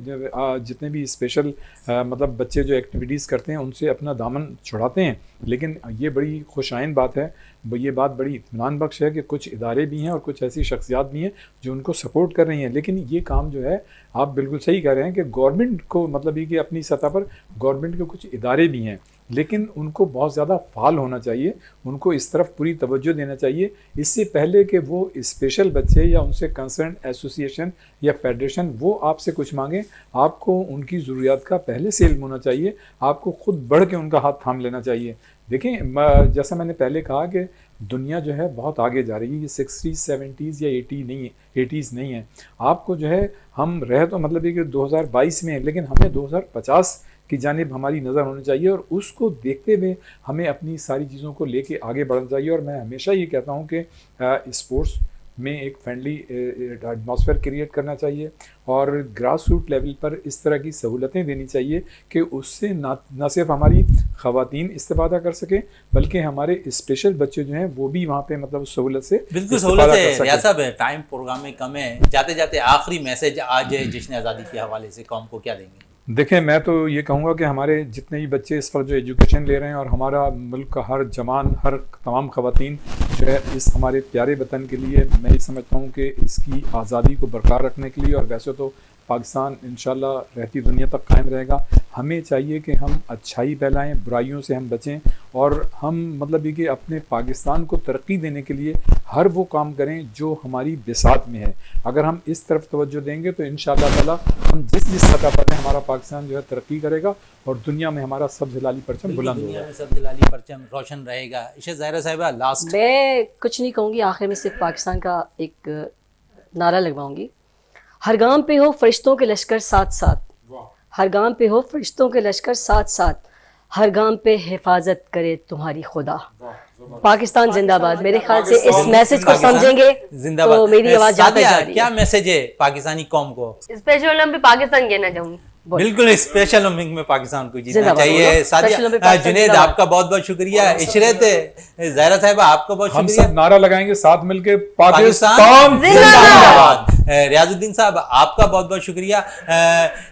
जितने भी स्पेशल मतलब बच्चे जो एक्टिविटीज़ करते हैं, उनसे अपना दामन छुड़ाते हैं। लेकिन ये बड़ी खुशाइन बात है ये बात बड़ी इतमान बख्श है कि कुछ इदारे भी हैं और कुछ ऐसी शख्सियात भी हैं जो उनको सपोर्ट कर रही हैं। लेकिन ये काम जो है, आप बिल्कुल सही कह रहे हैं कि गवर्नमेंट को मतलब ये कि अपनी सतह पर गवर्नमेंट के कुछ इदारे भी हैं। लेकिन उनको बहुत ज़्यादा फाल होना चाहिए, उनको इस तरफ़ पूरी तवज्जो देना चाहिए। इससे पहले कि वो स्पेशल बच्चे या उनसे कंसर्न एसोसिएशन या फेडरेशन वो आपसे कुछ मांगे, आपको उनकी ज़रूरियात का पहले से इल्म होना चाहिए। आपको खुद बढ़ के उनका हाथ थाम लेना चाहिए। देखें जैसा मैंने पहले कहा कि दुनिया जो है बहुत आगे जा रही है। ये सिक्सटीज़ सेवेंटीज़ या एटी नहीं है एटीज़ नहीं है। आपको जो है, हम रह तो मतलब ये कि 2022 में है, लेकिन हमें 2050 की जानब हमारी नज़र होनी चाहिए और उसको देखते हुए हमें अपनी सारी चीज़ों को लेके आगे बढ़ना चाहिए। और मैं हमेशा ये कहता हूँ कि स्पोर्ट्स में एक फ्रेंडली एटमॉस्फेयर क्रिएट करना चाहिए और ग्रास रूट लेवल पर इस तरह की सहूलतें देनी चाहिए कि उससे ना न सिर्फ़ हमारी ख़वातीन इस्तेफादा कर सकें बल्कि हमारे स्पेशल बच्चे जो हैं वो भी वहाँ पे मतलब उस सहूलत से बिल्कुल सहूलत है। साहब टाइम प्रोग्राम में कम है। जाते जाते आखिरी मैसेज आज है जश्न आज़ादी के हवाले से कौम को क्या देंगे? देखें मैं तो ये कहूँगा कि हमारे जितने भी बच्चे इस पर जो एजुकेशन ले रहे हैं और हमारा मुल्क का हर जवान, हर तमाम खवतान जो है इस हमारे प्यारे वतन के लिए, मैं ये समझता हूँ कि इसकी आज़ादी को बरकरार रखने के लिए और वैसे तो पाकिस्तान इंशाल्लाह रहती दुनिया तक कायम रहेगा। हमें चाहिए कि हम अच्छाई फैलाएँ बुराइयों से हम बचें और हम मतलब ये कि अपने पाकिस्तान को तरक्की देने के लिए हर वो काम करें जो हमारी बिसात में है। अगर हम इस तरफ़ तवज्जो देंगे तो इन ताला हम जिस जिस सतह पर हैं हमारा पाकिस्तान जो है तरक्की करेगा और दुनिया में हमारा सब जलाली परचम बुलंद दुनिया में सब जलाली परचम रोशन रहेगा। इशा ज़ायरा साहिबा लास्ट मैं कुछ नहीं कहूँगी आखिर में सिर्फ़ पाकिस्तान का एक नारा लगवाऊँगी। हर गाम पे हो फरिश्तों के लश्कर साथ साथ हर गाम पे हो फरिश्तों के लश्कर साथ साथ हर गाम पे हिफाजत करे तुम्हारी खुदा। पाकिस्तान जिंदाबाद। मेरे ख्याल से इस मैसेज को समझेंगे जिंदाबाद। तो मेरी आवाज़ क्या मैसेज है पाकिस्तानी कौम को? स्पेशल ओलंपिक पाकिस्तान कहना चाहूँगी बिल्कुल स्पेशल ओलंपिक में पाकिस्तान को जीतना चाहिए। पाकिस्तान जुनेद आपका बहुत बहुत शुक्रिया। इशरत जहरा साहब आपका बहुत हम शुक्रिया। सब नारा लगाएँगे साथ मिलके पाकिस्तान जिंदाबाद। रियाजुद्दीन साहब आपका बहुत बहुत शुक्रिया।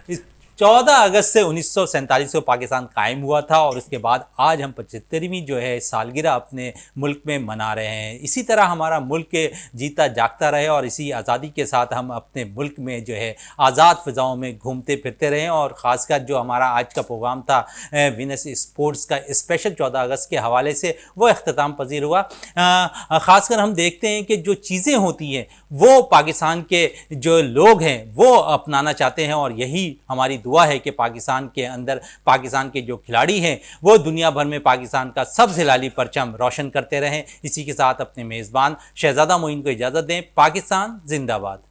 इस 14 अगस्त से उन्नीस सौ सैंतालीस को पाकिस्तान कायम हुआ था और उसके बाद आज हम पचहत्तरवीं जो है सालगिरह अपने मुल्क में मना रहे हैं। इसी तरह हमारा मुल्क जीता जागता रहे और इसी आज़ादी के साथ हम अपने मुल्क में जो है आज़ाद फ़िज़ाओं में घूमते फिरते रहें और ख़ासकर जो हमारा आज का प्रोग्राम था विनस स्पोर्ट्स का स्पेशल 14 अगस्त के हवाले से वो अख्ताम पजीर हुआ। ख़ासकर हम देखते हैं कि जो चीज़ें होती हैं, वो पाकिस्तान के जो लोग हैं, वो अपनाना चाहते हैं और यही हमारी है कि पाकिस्तान के अंदर, पाकिस्तान के जो खिलाड़ी हैं, वो दुनिया भर में पाकिस्तान का सबसे लाली परचम रोशन करते रहें। इसी के साथ अपने मेज़बान शहजादा मोइन को इजाज़त दें। पाकिस्तान जिंदाबाद।